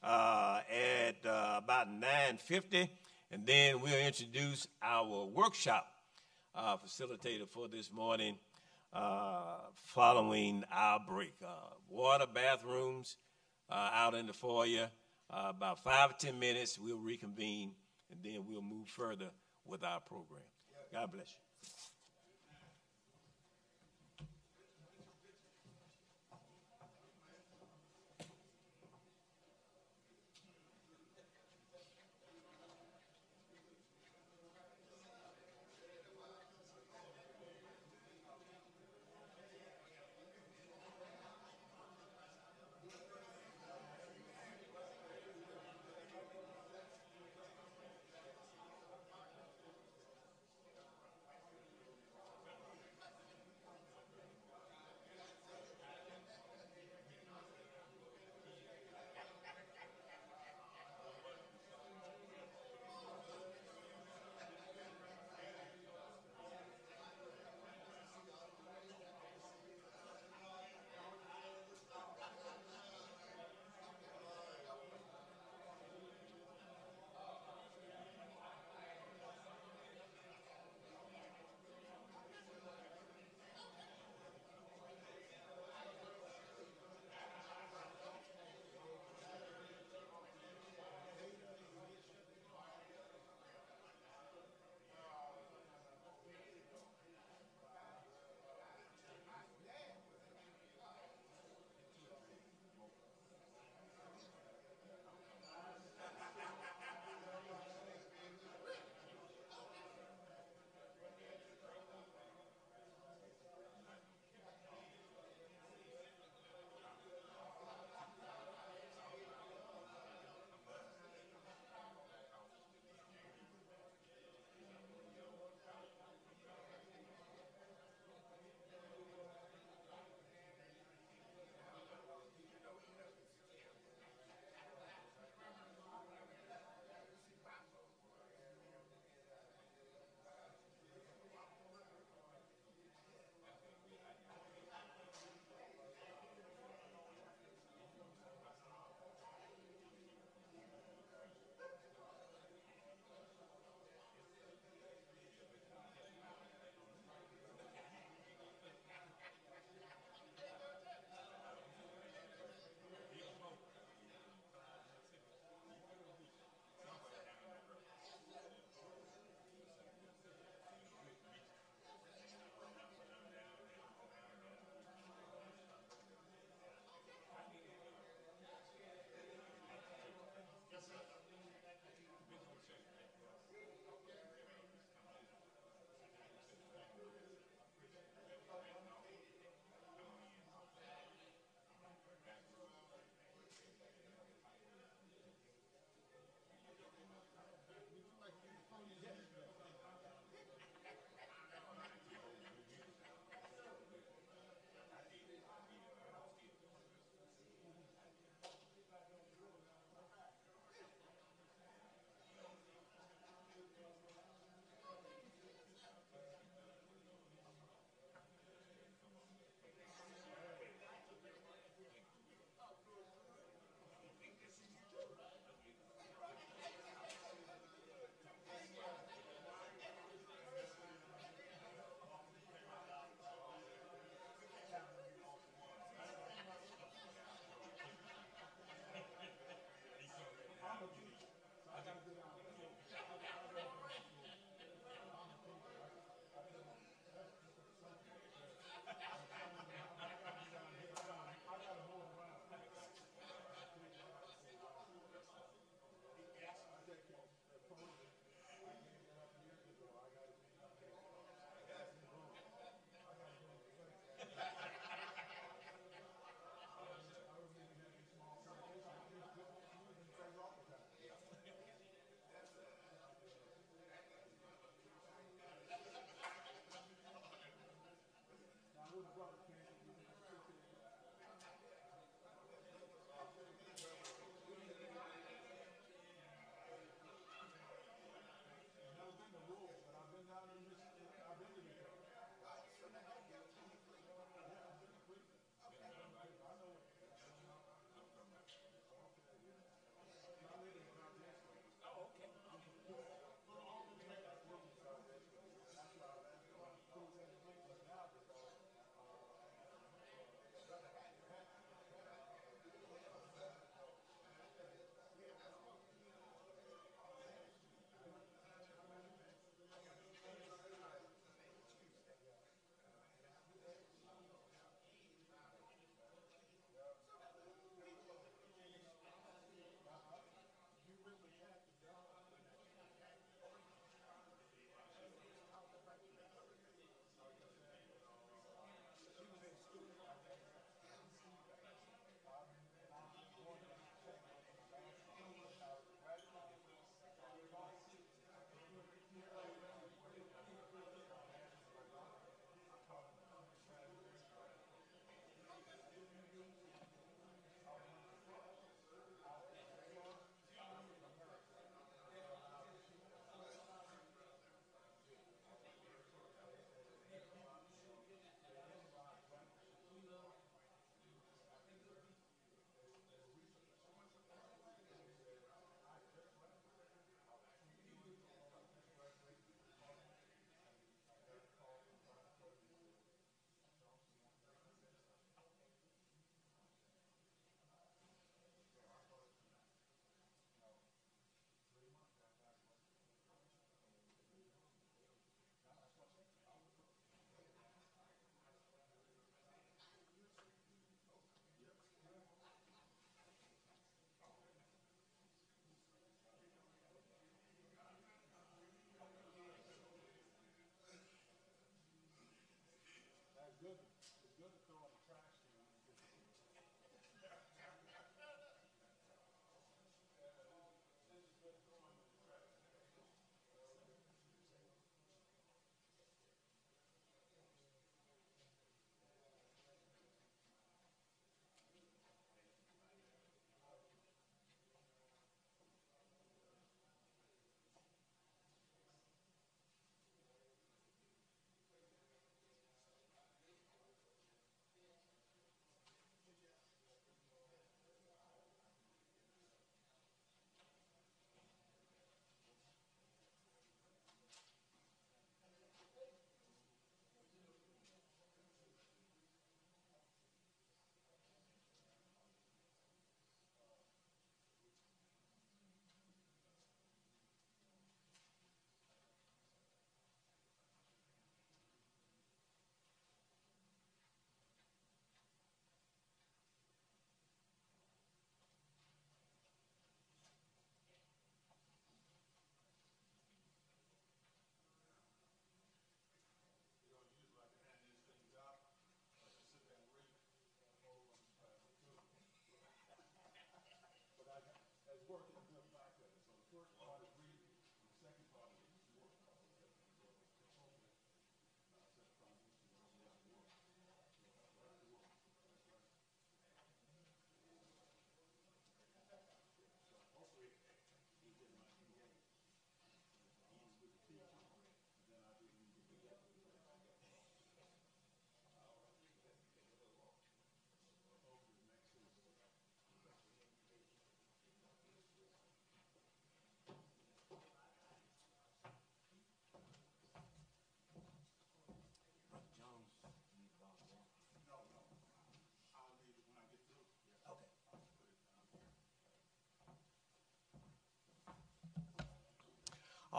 uh, at uh, about 9.50, and then we'll introduce our workshop facilitator for this morning, uh, following our break. Uh, water, bathrooms uh, out in the foyer. about five or ten minutes, we'll reconvene, and then we'll move further with our program. God bless you.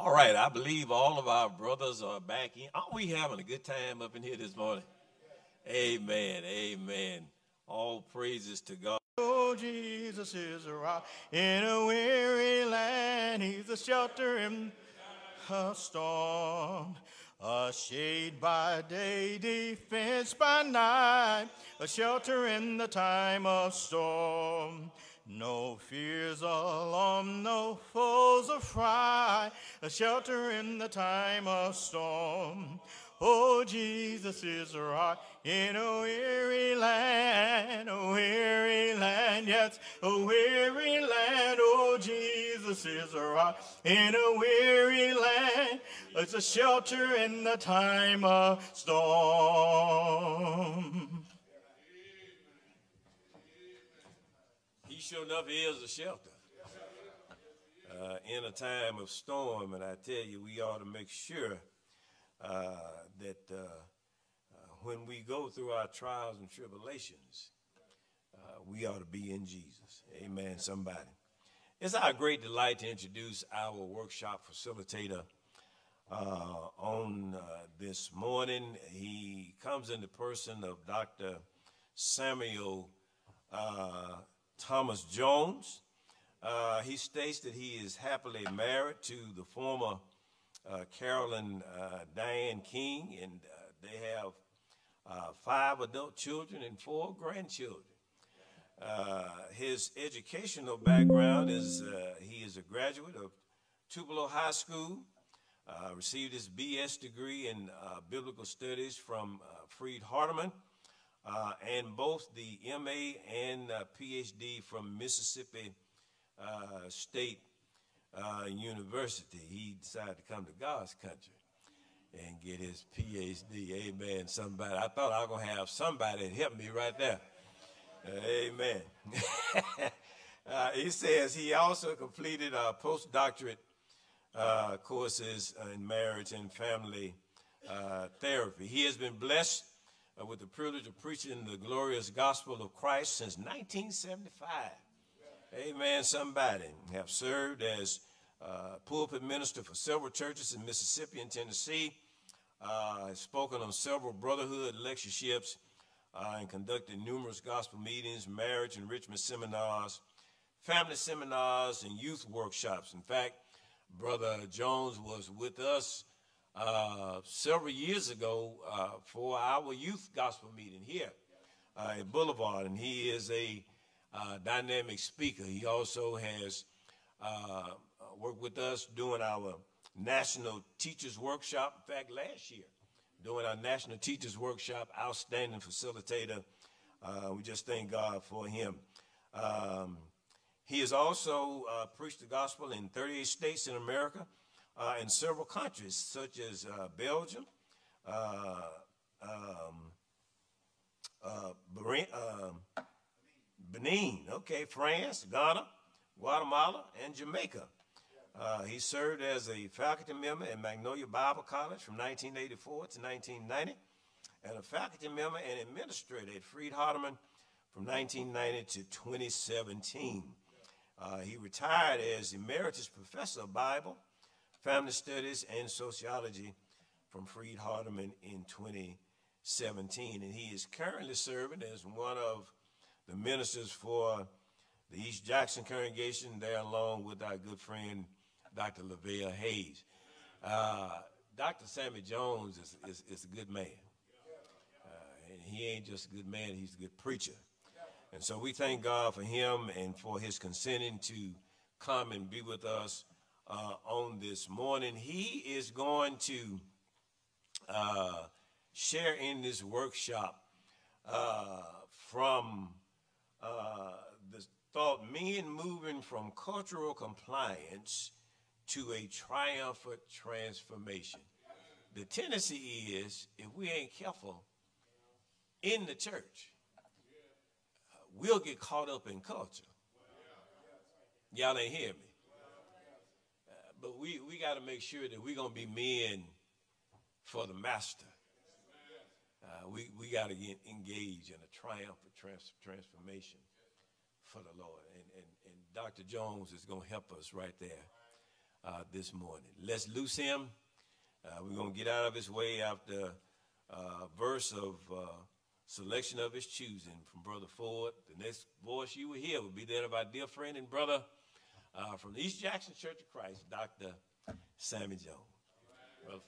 All right, I believe all of our brothers are back in. Aren't we having a good time up in here this morning? Amen. Amen. All praises to God. Oh, Jesus is a rock in a weary land. He's a shelter in a storm. A shade by day, defense by night, a shelter in the time of storm. No fears alarm, no foes affright, a shelter in the time of storm. Oh, Jesus is rock in a weary land, a weary land, yes, a weary land. Oh, Jesus is rock in a weary land. It's a shelter in the time of storm. Sure enough is a shelter uh, in a time of storm, and I tell you, we ought to make sure uh, that uh, uh, when we go through our trials and tribulations, uh, we ought to be in Jesus. Amen, somebody. It's our great delight to introduce our workshop facilitator uh, on uh, this morning. He comes in the person of Dr. Samuel Thomas Jones. he states that he is happily married to the former uh, Carolyn uh, Diane King, and uh, they have uh, five adult children and four grandchildren. Uh, his educational background is uh, he is a graduate of Tupelo High School, received his BS degree in biblical studies from Freed Hardeman, and both the MA and PhD from Mississippi State uh, university, he decided to come to God's country and get his PhD. Amen. Somebody, I thought I was going to have somebody help me right there. Uh, amen. uh, he says he also completed uh, postdoctorate uh, courses in marriage and family uh, therapy. He has been blessed uh, with the privilege of preaching the glorious gospel of Christ since 1975. Amen. Somebody have served as uh, pulpit minister for several churches in Mississippi and Tennessee. Uh, spoken on several brotherhood lectureships uh, and conducted numerous gospel meetings, marriage enrichment seminars, family seminars, and youth workshops. In fact, Brother Jones was with us uh, several years ago uh, for our youth gospel meeting here uh, at Boulevard, and he is a uh, dynamic speaker. He also has uh, worked with us doing our National Teachers Workshop. In fact, last year, doing our National Teachers Workshop, outstanding facilitator. We just thank God for him. Um, he has also preached the gospel in 38 states in America uh, and several countries, such as uh, Belgium, uh, um, Bahrain, um, Benin, okay, France, Ghana, Guatemala, and Jamaica. Uh, he served as a faculty member at Magnolia Bible College from 1984 to 1990, and a faculty member and administrator at Freed Hardeman from 1990 to 2017. Uh, he retired as emeritus professor of Bible, family studies, and sociology from Freed Hardeman in 2017, and he is currently serving as one of the ministers for the East Jackson congregation there along with our good friend Dr. Lavelle Hayes. Uh, Dr. Sammy Jones is, is, is a good man. Uh, and he ain't just a good man, he's a good preacher. And so we thank God for him and for his consenting to come and be with us uh, on this morning. He is going to uh, share in this workshop uh, from uh, the thought men moving from cultural compliance to a triumphant transformation. The tendency is, if we ain't careful in the church, we'll get caught up in culture. Y'all ain't hear me. But we, we got to make sure that we're going to be men for the master. Uh, we we got to get engaged in a triumphant trans- transformation for the Lord. And, and, and Dr. Jones is going to help us right there. uh, this morning. Let's loose him. Uh, we're going to get out of his way after a uh, verse of uh, selection of his choosing from Brother Ford. The next voice you will hear will be that of our dear friend and brother uh, from the East Jackson Church of Christ, Dr. Sammy Jones. Brother.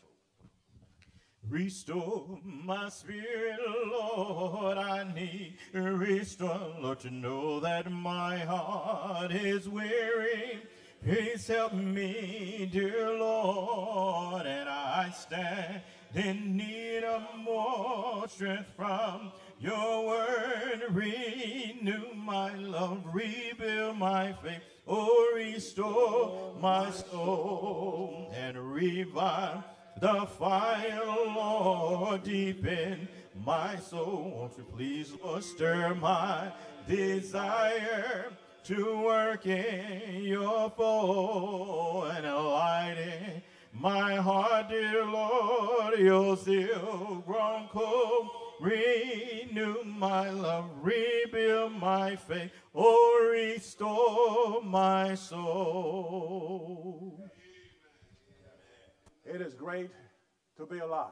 Restore my spirit, Lord. I need restore, Lord, to know that my heart is weary. Please help me, dear Lord, and I stand in need of more strength from your word. Renew my love, rebuild my faith, oh, restore my soul and revive the fire, Lord, deep in my soul. Won't you please, Lord, stir my desire to work in your fold and lighting my heart, dear Lord, you're still grown cold. Renew my love, rebuild my faith, or restore my soul. It is great to be alive.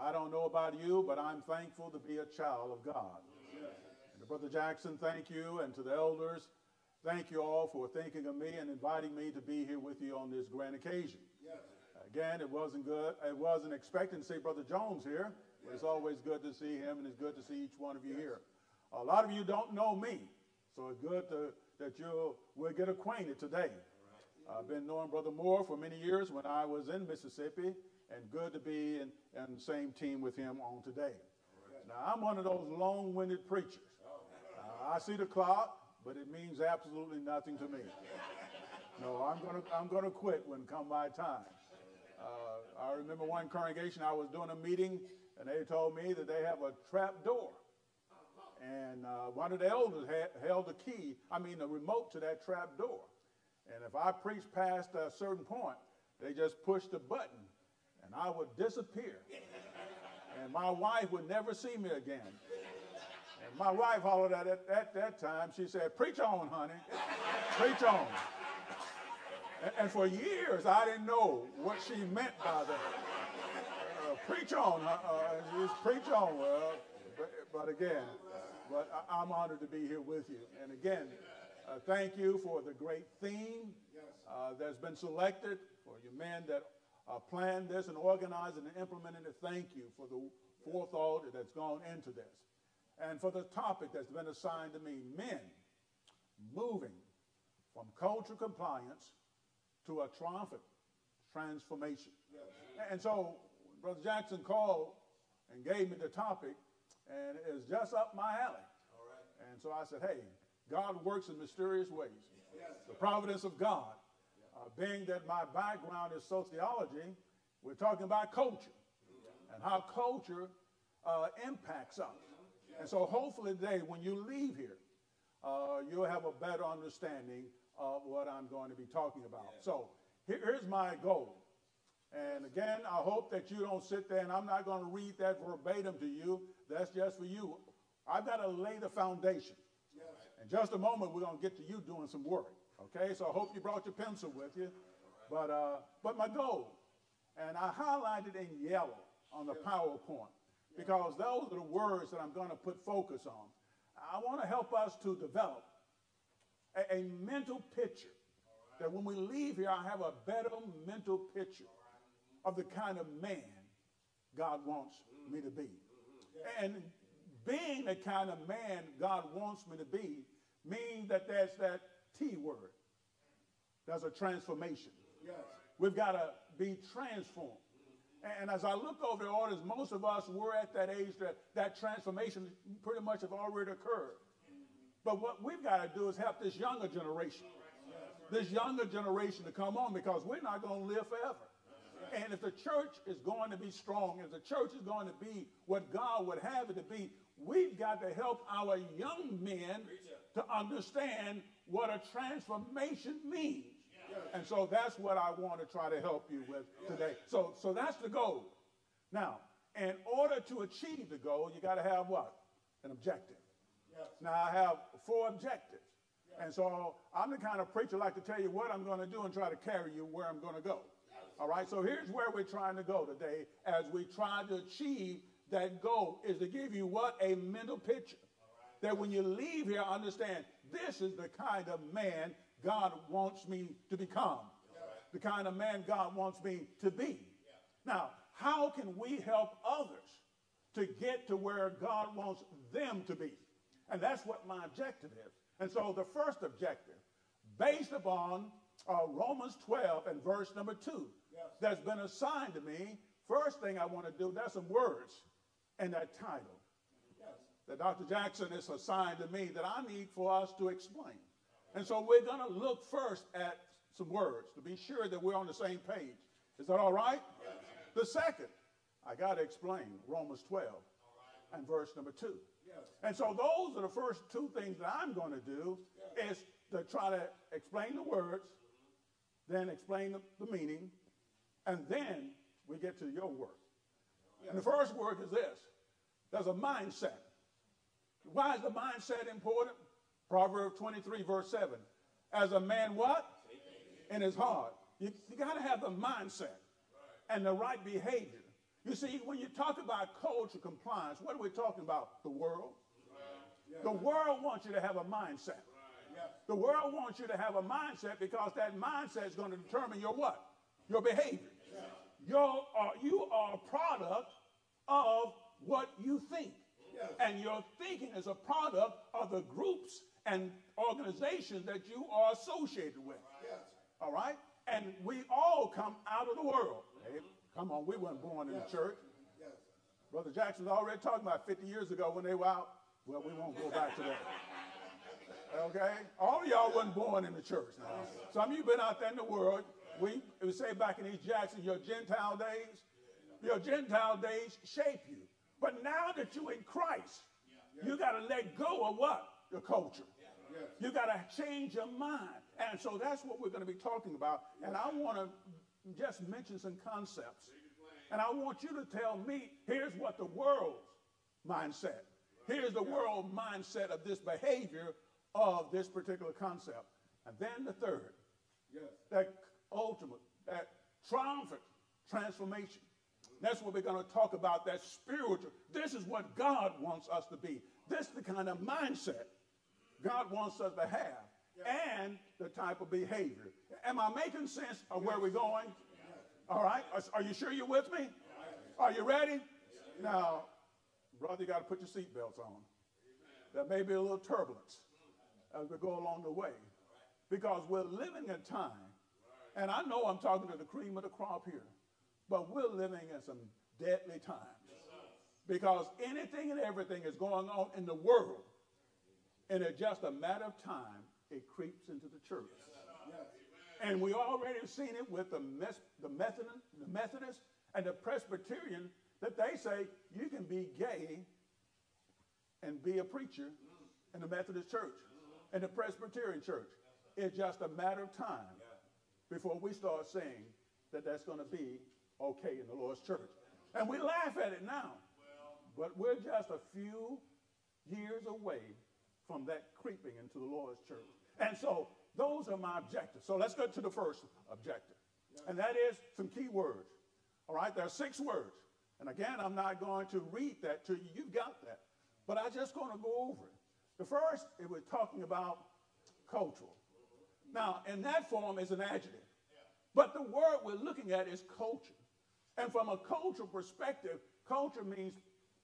I don't know about you, but I'm thankful to be a child of God. And to Brother Jackson, thank you, and to the elders, thank you all for thinking of me and inviting me to be here with you on this grand occasion. Again, it wasn't good. It wasn't expecting to see Brother Jones here. But it's always good to see him, and it's good to see each one of you here. A lot of you don't know me, so it's good to, that you'll get acquainted today. I've been knowing Brother Moore for many years when I was in Mississippi, and good to be in, in the same team with him on today. Now, I'm one of those long winded preachers. Uh, I see the clock, but it means absolutely nothing to me. No, I'm going to I'm gonna quit when come my time. Uh, I remember one congregation, I was doing a meeting, and they told me that they have a trap door. And uh, one of the elders had, held the key, I mean, the remote to that trap door. And if I preached past a certain point, they just pushed the button and I would disappear. and my wife would never see me again. And my wife hollered at it at that time. She said, Preach on, honey. Preach on. And, and, for years, I didn't know what she meant by that. Preach on. Uh, uh, preach on. Well, but, but again, but I, I'm honored to be here with you. And again, uh, thank you for the great theme uh, that's been selected, for you men that uh, planned this and organized and implemented it. Thank you for the forethought that's gone into this. And for the topic that's been assigned to me men moving from cultural compliance to a triumphant transformation. And so Brother Jackson called and gave me the topic, and it's just up my alley. And so I said, hey, God works in mysterious ways. The providence of God. Uh, being that my background is sociology, we're talking about culture and how culture uh, impacts us. And so hopefully today, when you leave here, uh, you'll have a better understanding of what I'm going to be talking about. So here's my goal. And again, I hope that you don't sit there and I'm not going to read that verbatim to you. That's just for you. I've got to lay the foundation. In just a moment, we're going to get to you doing some work. Okay, so I hope you brought your pencil with you. But, uh, but my goal, and I highlighted in yellow on the PowerPoint because those are the words that I'm going to put focus on. I want to help us to develop a, a mental picture that when we leave here, I have a better mental picture of the kind of man God wants me to be. And being the kind of man God wants me to be means that there's that T word. There's a transformation. Yes. We've got to be transformed. And as I look over the audience, most of us were at that age that that transformation pretty much have already occurred. But what we've got to do is help this younger generation, this younger generation to come on because we're not going to live forever. And if the church is going to be strong, if the church is going to be what God would have it to be, we've got to help our young men to understand what a transformation means. And so that's what I want to try to help you with today. So, so that's the goal. Now, in order to achieve the goal, you got to have what? An objective. Now, I have four objectives. And so I'm the kind of preacher like to tell you what I'm going to do and try to carry you where I'm going to go. All right, so here's where we're trying to go today as we try to achieve that goal is to give you what? A mental picture. That when you leave here, understand this is the kind of man God wants me to become, the kind of man God wants me to be. Now, how can we help others to get to where God wants them to be? And that's what my objective is. And so the first objective, based upon uh, Romans 12 and verse number 2, yes. That's been assigned to me, first thing I want to do, there's some words in that title that Dr. Jackson has assigned to me that I need for us to explain. And so we're going to look first at some words to be sure that we're on the same page. Is that all right? Yes. The second, I got to explain Romans 12 and verse number 2. And so those are the first two things that I'm going to do is to try to explain the words, then explain the, the meaning, and then we get to your work. And the first work is this. There's a mindset. Why is the mindset important? Proverbs 23, verse 7. As a man what? In his heart. You, you got to have the mindset and the right behavior. You see, when you talk about culture compliance, what are we talking about? The world. The world wants you to have a mindset. The world wants you to have a mindset because that mindset is going to determine your what? Your behavior. Your, uh, you are a product of what you think. And your thinking is a product of the groups and organizations that you are associated with. All right? And we all come out of the world. Hey, come on, we weren't born in the church. Brother Jackson's already talking about 50 years ago when they were out well, we won't go back to that. Okay? All of y'all wasn't born in the church now. Some of you been out there in the world. We, say back in East Jackson, your Gentile days, your Gentile days shape you. But now that you're in Christ, you got to let go of what? Your culture. You got to change your mind. And so that's what we're going to be talking about. And I want to just mention some concepts. And I want you to tell me here's what the world's mindset Here's the world mindset of this behavior of this particular concept. And then the third, yes. that ultimate, that triumphant transformation. That's what we're going to talk about, that spiritual. This is what God wants us to be. This is the kind of mindset God wants us to have and the type of behavior. Am I making sense of where we're going? All right. Are you sure you're with me? Are you ready? Now, Brother, you got to put your seatbelts on. There may be a little turbulence as we go along the way because we're living in time, and I know I'm talking to the cream of the crop here, but we're living in some deadly times because anything and everything is going on in the world, and it's just a matter of time it creeps into the church. And we already seen it with the, the, Methodist, the Methodist and the Presbyterian that they say you can be gay and be a preacher in the Methodist church and the Presbyterian church. It's just a matter of time before we start saying that that's going to be okay in the Lord's church. And we laugh at it now. But we're just a few years away from that creeping into the Lord's church. And so those are my objectives. So let's go to the first objective. And that is some key words. All right, there are six words. And again, I'm not going to read that to you. You've got that. But I'm just going to go over it. The first, it was talking about cultural. Now, in that form is an adjective. But the word we're looking at is culture. And from a cultural perspective, culture means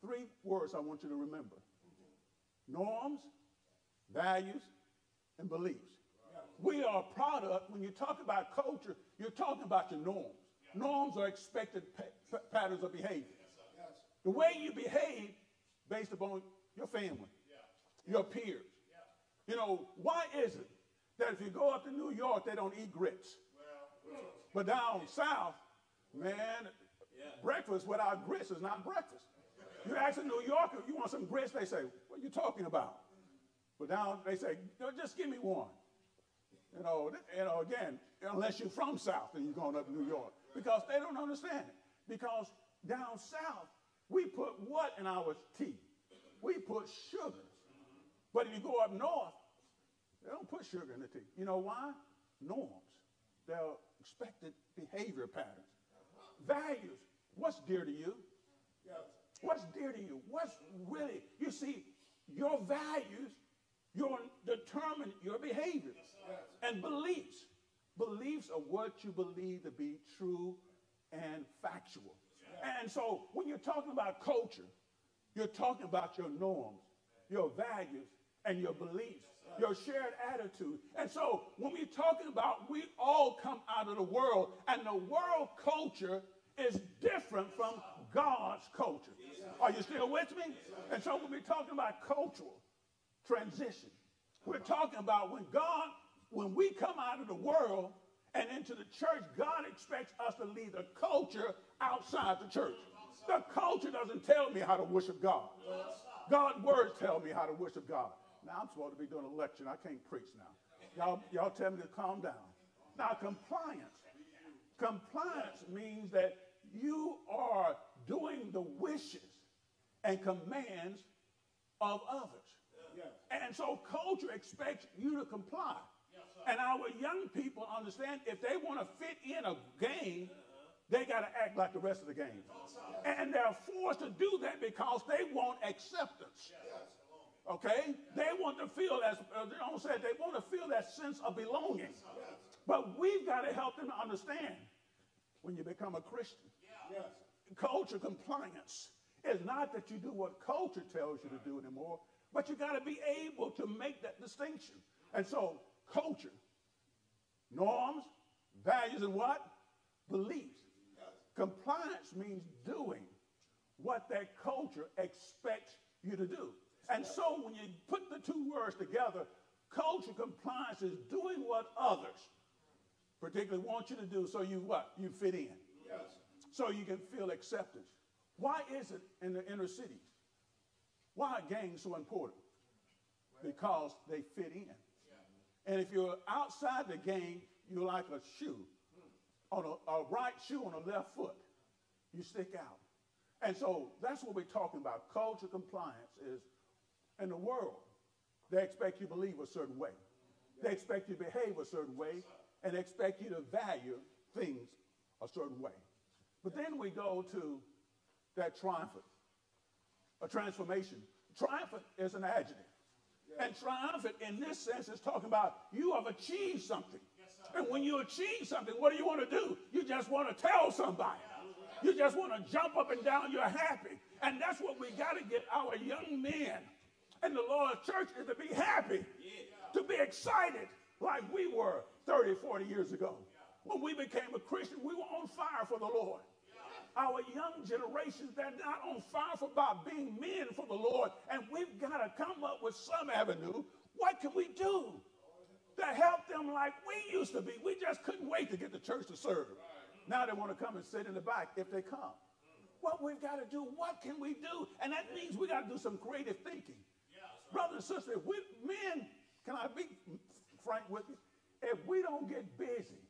three words I want you to remember norms, values, and beliefs. We are a product, when you talk about culture, you're talking about your norms. Norms are expected pa- patterns of behavior. The way you behave based upon your family, your peers. You know, why is it that if you go up to New York, they don't eat grits? Well, but down south, man, yeah. breakfast without grits is not breakfast. You ask a New Yorker, you want some grits? They say, what are you talking about? But down, they say, just give me one. You know, you know, again, unless you're from South and you're going up to New York because they don't understand it. Because down south, we put what in our tea? We put sugar. But if you go up north, They don't put sugar in the tea. You know why? Norms. They're expected behavior patterns. Values. What's dear to you? What's dear to you? What's really, you see, your values, your determine your behaviors and beliefs. Beliefs are what you believe to be true and factual. And so when you're talking about culture, you're talking about your norms, your values, and your beliefs, your shared attitude. And so when we're talking about we all come out of the world, and the world culture is different from God's culture. Are you still with me? And so when we're talking about cultural transition, we're talking about when God, when we come out of the world and into the church, God expects us to leave the culture outside the church. The culture doesn't tell me how to worship God. God's words tell me how to worship God. Now I'm supposed to be doing a lecture. I can't preach now. Y'all, y'all tell me to calm down. Now compliance. Compliance means that you are doing the wishes and commands of others. And so culture expects you to comply. And our young people understand if they want to fit in a game, they got to act like the rest of the game. And they're forced to do that because they want acceptance. Okay? They want to feel, as uh, John said, they want to feel that sense of belonging. But we've got to help them to understand when you become a Christian, culture compliance is not that you do what culture tells you to do anymore, but you got to be able to make that distinction. And so, culture, norms, values, and what? Beliefs. Compliance means doing what that culture expects you to do. And so when you put the two words together, culture compliance is doing what others particularly want you to do so you what? You fit in. Yes. So you can feel acceptance. Why is it in the inner cities? Why are gangs so important? Because they fit in. And if you're outside the gang, you're like a shoe on a, a right shoe on a left foot. You stick out. And so that's what we're talking about. Culture compliance is in the world. They expect you to believe a certain way. They expect you to behave a certain way and expect you to value things a certain way. But then we go to that triumphant, a transformation. Triumphant is an adjective. And triumphant in this sense is talking about you have achieved something. And when you achieve something, what do you want to do? You just want to tell somebody. You just want to jump up and down. You're happy. And that's what we got to get our young men and the Lord's church is to be happy, to be excited like we were 30, 40 years ago. When we became a Christian, we were on fire for the Lord. Our young generations, they're not on fire for about being men for the Lord. And we've got to come up with some avenue. What can we do to help them like we used to be? We just couldn't wait to get the church to serve. Now they want to come and sit in the back if they come. Mm. What we've got to do, what can we do? And that means we got to do some creative thinking. Brothers and sisters, we, men, can I be frank with you? If we don't get busy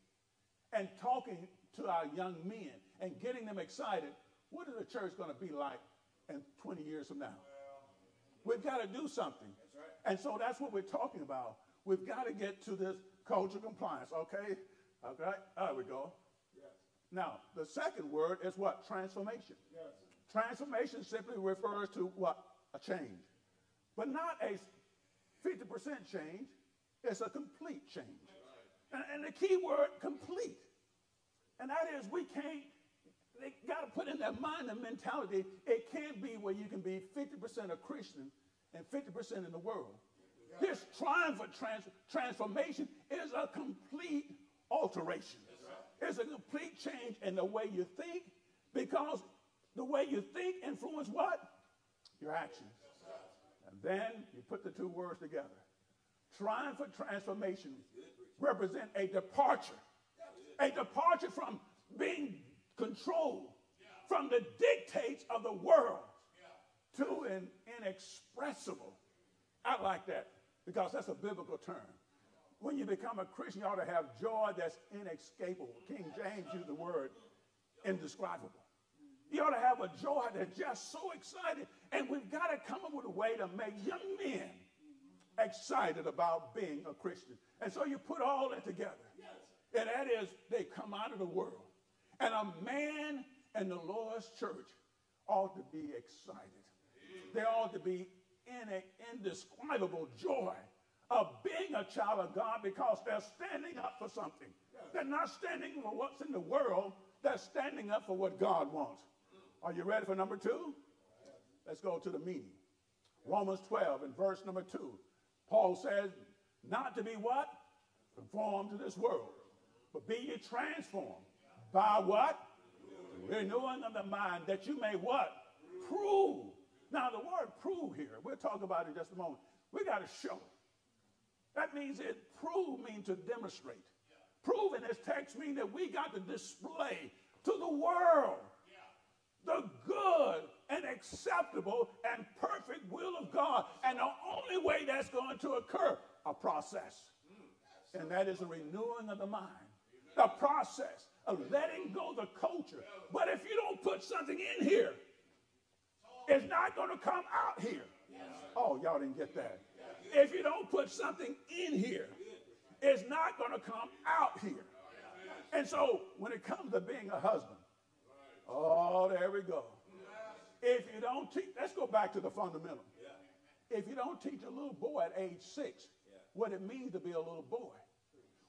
and talking to our young men and getting them excited, what is the church going to be like in 20 years from now? We've got to do something. And so that's what we're talking about. We've got to get to this culture compliance, okay? Okay, there we go. Yes. Now, the second word is what? Transformation. Yes. Transformation simply refers to what? A change. But not a 50% change, it's a complete change. And, and the key word, complete. And that is, we can't, they got to put in their mind and mentality, it can't be where you can be 50% a Christian and 50% in the world. This triumphant trans- transformation is a complete alteration. It's a complete change in the way you think because the way you think influence what? Your actions. Then you put the two words together. Triumphant transformation represent a departure, a departure from being controlled from the dictates of the world to an inexpressible. I like that because that's a biblical term. When you become a Christian, you ought to have joy that's inescapable. King James used the word indescribable. You ought to have a joy that's just so excited. And we've got to come up with a way to make young men excited about being a Christian. And so you put all that together. And that is, they come out of the world. And a man in the Lord's church ought to be excited. They ought to be in an indescribable joy of being a child of God because they're standing up for something. They're not standing for what's in the world, they're standing up for what God wants. Are you ready for number two? Let's go to the meaning. Romans 12 and verse number 2. Paul says, not to be what? Conformed to this world, but be ye transformed by what? Renewing of the mind that you may what? Prove. Now the word prove here, we'll talk about it in just a moment. We got to show. That means it prove means to demonstrate. Prove in this text means that we got to display to the world the good and acceptable and perfect will of God. And the only way that's going to occur, a process. And that is a renewing of the mind. The process of letting go the culture. But if you don't put something in here, it's not going to come out here. Oh, y'all didn't get that. If you don't put something in here, it's not going to come out here. And so when it comes to being a husband, oh, there we go. If you don't teach, let's go back to the fundamental. If you don't teach a little boy at age six what it means to be a little boy,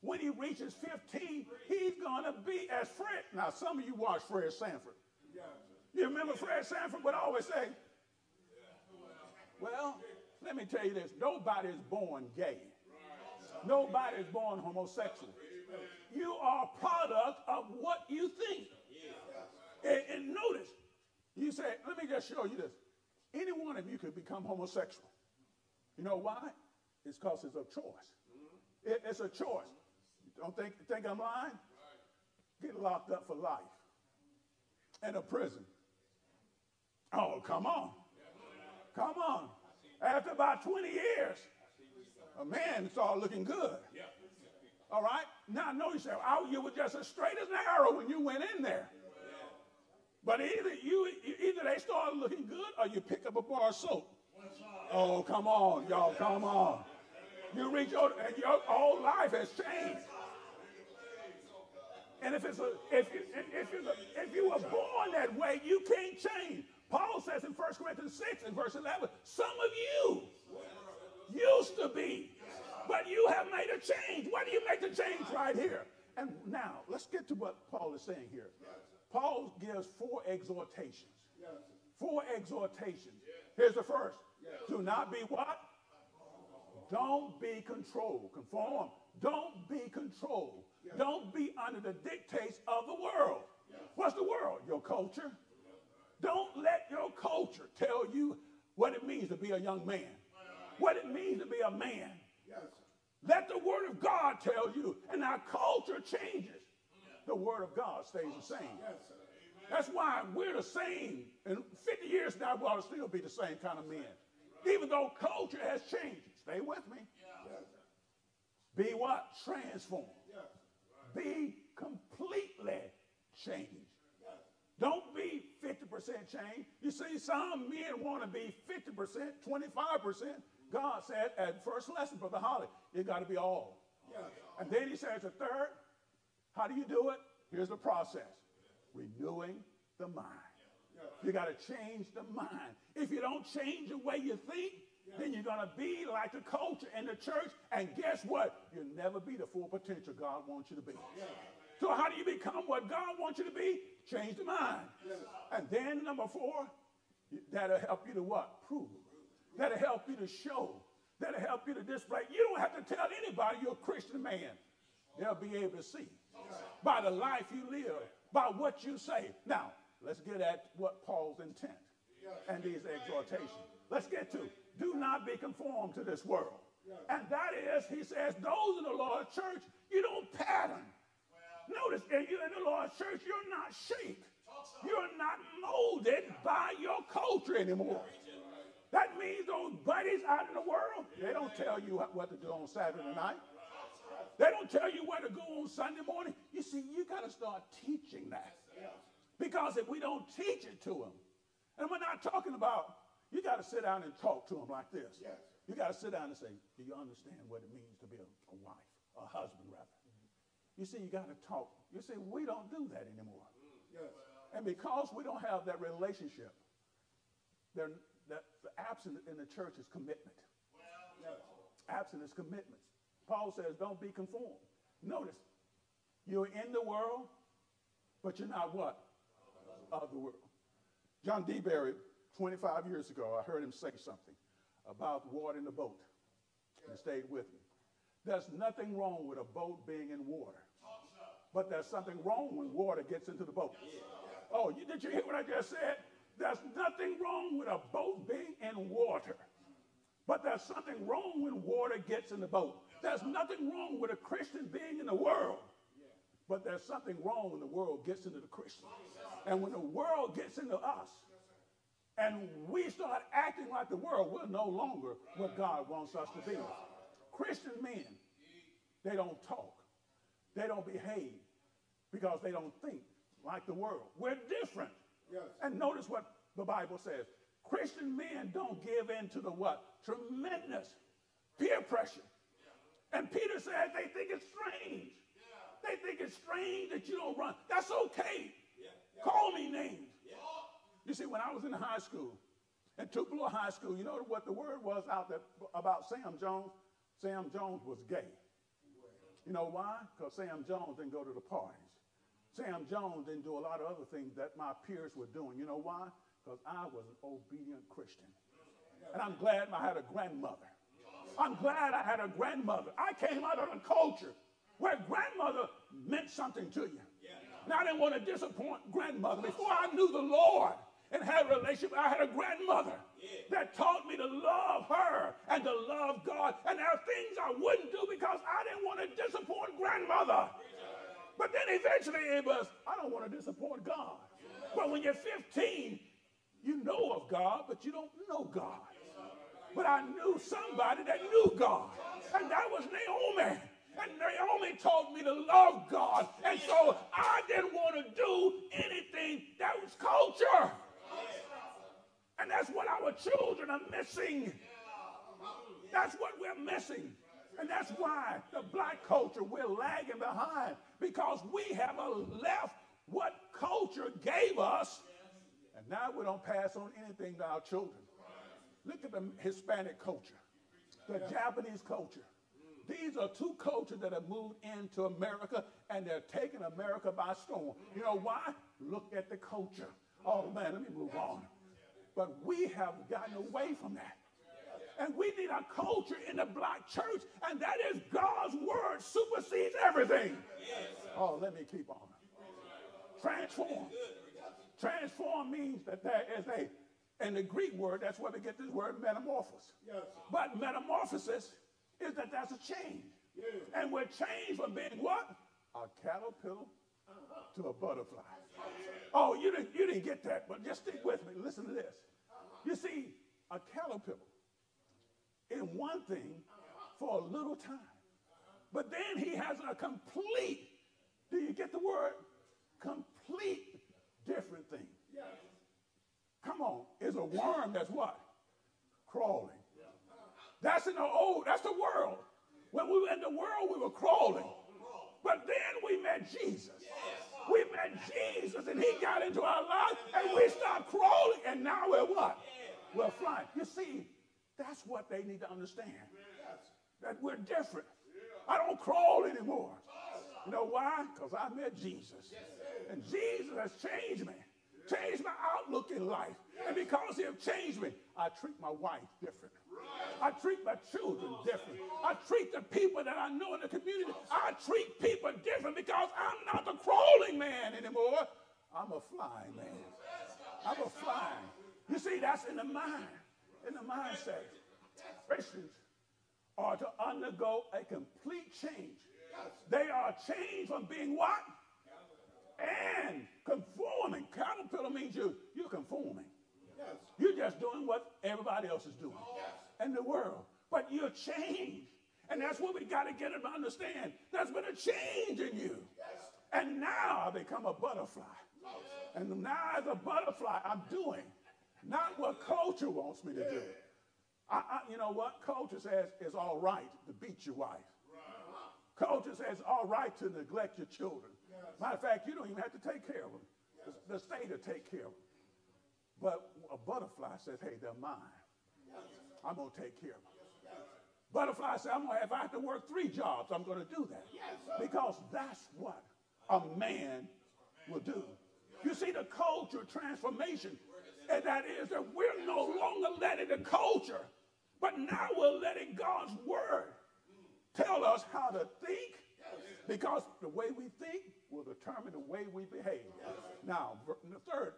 when he reaches 15, he's going to be as Fred. Now, some of you watch Fred Sanford. You remember Fred Sanford would always say, well, let me tell you this nobody is born gay, nobody is born homosexual. You are a product of what you think. And, and notice, you say, let me just show you this. Any one of you could become homosexual. You know why? It's because it's a choice. It, it's a choice. Don't think, think I'm lying? Get locked up for life in a prison. Oh, come on. Come on. After about 20 years, a man started looking good. All right? Now, I know you say, oh, you were just as straight as an arrow when you went in there. But either you, either they start looking good or you pick up a bar of soap. Oh, come on, y'all, come on. You reach your, and your whole life has changed. And if it's a, if you, if you, if you were born that way, you can't change. Paul says in 1 Corinthians 6 and verse 11, some of you used to be, but you have made a change. Why do you make the change right here? And now, let's get to what Paul is saying here. Paul gives four exhortations. Four exhortations. Here's the first. Do not be what? Don't be controlled. Conform. Don't be controlled. Don't be under the dictates of the world. What's the world? Your culture. Don't let your culture tell you what it means to be a young man, what it means to be a man. Let the word of God tell you, and our culture changes the word of God stays the same. That's why we're the same. In 50 years now, we ought to still be the same kind of men. Even though culture has changed. Stay with me. Be what? Transformed. Be completely changed. Don't be 50% changed. You see, some men want to be 50%, 25%. God said at first lesson, Brother Holly, it got to be all. And then he says a third, how do you do it? Here's the process renewing the mind. You got to change the mind. If you don't change the way you think, then you're going to be like the culture in the church. And guess what? You'll never be the full potential God wants you to be. So, how do you become what God wants you to be? Change the mind. And then, number four, that'll help you to what? Prove. That'll help you to show. That'll help you to display. You don't have to tell anybody you're a Christian man. They'll be able to see by the life you live, by what you say. Now, let's get at what Paul's intent and these exhortations. Let's get to do not be conformed to this world. And that is, he says, those in the Lord's church, you don't pattern. Notice, if you're in the Lord's church, you're not shaped. You're not molded by your culture anymore. That means those buddies out in the world, they don't tell you what to do on Saturday night. They don't tell you where to go on Sunday morning. You see, you got to start teaching that. Because if we don't teach it to them, and we're not talking about, you got to sit down and talk to them like this. Yes. You got to sit down and say, do you understand what it means to be a, a wife, a husband, rather? You see, you got to talk. You see, we don't do that anymore. Yes, And because we don't have that relationship, there, that the absent in the church is commitment. Well, yes. Absent is commitment. Paul says, don't be conformed. Notice, you're in the world, but you're not what? Of the world. John D. Berry, 25 years ago, I heard him say something about water in the boat. And stayed with me. There's nothing wrong with a boat being in water. But there's something wrong when water gets into the boat. Oh, you, did you hear what I just said? There's nothing wrong with a boat being in water. But there's something wrong when water gets in the boat. There's nothing wrong with a Christian being in the world. But there's something wrong when the world gets into the Christian. And when the world gets into us, and we start acting like the world, we're no longer what God wants us to be. Christian men, they don't talk. They don't behave because they don't think like the world. We're different. And notice what the Bible says. Christian men don't give in to the what? Tremendous peer pressure. And Peter said they think it's strange. They think it's strange that you don't run. That's okay. Call me names. You see, when I was in high school, in Tupelo High School, you know what the word was out there about Sam Jones? Sam Jones was gay. You know why? Because Sam Jones didn't go to the parties. Sam Jones didn't do a lot of other things that my peers were doing. You know why? Because I was an obedient Christian. And I'm glad I had a grandmother. I'm glad I had a grandmother. I came out of a culture where grandmother meant something to you. And I didn't want to disappoint grandmother. Before I knew the Lord, and had a relationship. I had a grandmother that taught me to love her and to love God. And there are things I wouldn't do because I didn't want to disappoint grandmother. But then eventually it was, I don't want to disappoint God. But when you're 15, you know of God, but you don't know God. But I knew somebody that knew God, and that was Naomi. And Naomi taught me to love God. And so I didn't want to do anything that was culture. And that's what our children are missing. That's what we're missing. And that's why the black culture, we're lagging behind because we have left what culture gave us. And now we don't pass on anything to our children. Look at the Hispanic culture, the Japanese culture. These are two cultures that have moved into America and they're taking America by storm. You know why? Look at the culture. Oh man, let me move on. But we have gotten away from that. And we need a culture in the black church, and that is God's word supersedes everything. Oh, let me keep on. Transform. Transform means that there is a, in the Greek word, that's where we get this word metamorphosis. Yes. But metamorphosis is that that's a change. Yes. And we're changed from being what? A caterpillar uh-huh. to a butterfly. Oh, you didn't, you didn't get that, but just stick with me. Listen to this. Uh-huh. You see, a caterpillar in one thing uh-huh. for a little time. But then he has a complete, do you get the word? Complete different thing. Come on, is a worm that's what? Crawling. That's in the old, that's the world. When we were in the world, we were crawling. But then we met Jesus. We met Jesus and he got into our lives and we stopped crawling and now we're what? We're flying. You see, that's what they need to understand. That we're different. I don't crawl anymore. You know why? Because I met Jesus. And Jesus has changed me, changed my outlook in life. And because he has changed me, I treat my wife different. I treat my children different. I treat the people that I know in the community, I treat people different because I'm not the crawling man anymore. I'm a flying man. I'm a flying. You see, that's in the mind, in the mindset. Christians are to undergo a complete change. They are changed from being what? And conforming. Caterpillar means you, you're conforming. Yes. You're just doing what everybody else is doing in the world. But you're changed. And that's what we got to get them to understand. There's been a change in you. Yes. And now I become a butterfly. Yes. And now as a butterfly, I'm doing not what culture wants me to do, I, I, you know what? Culture says it's all right to beat your wife. Right. Culture says it's all right to neglect your children. Matter of fact, you don't even have to take care of them. The, state will take care of them. But a butterfly says, hey, they're mine. I'm going to take care of them. Butterfly says, I'm going to, if I have to work three jobs, I'm going to do that. Because that's what a man will do. You see the culture transformation, and that is that we're no longer letting the culture, but now we're letting God's word tell us how to think, because the way we think will determine the way we behave. Now, the third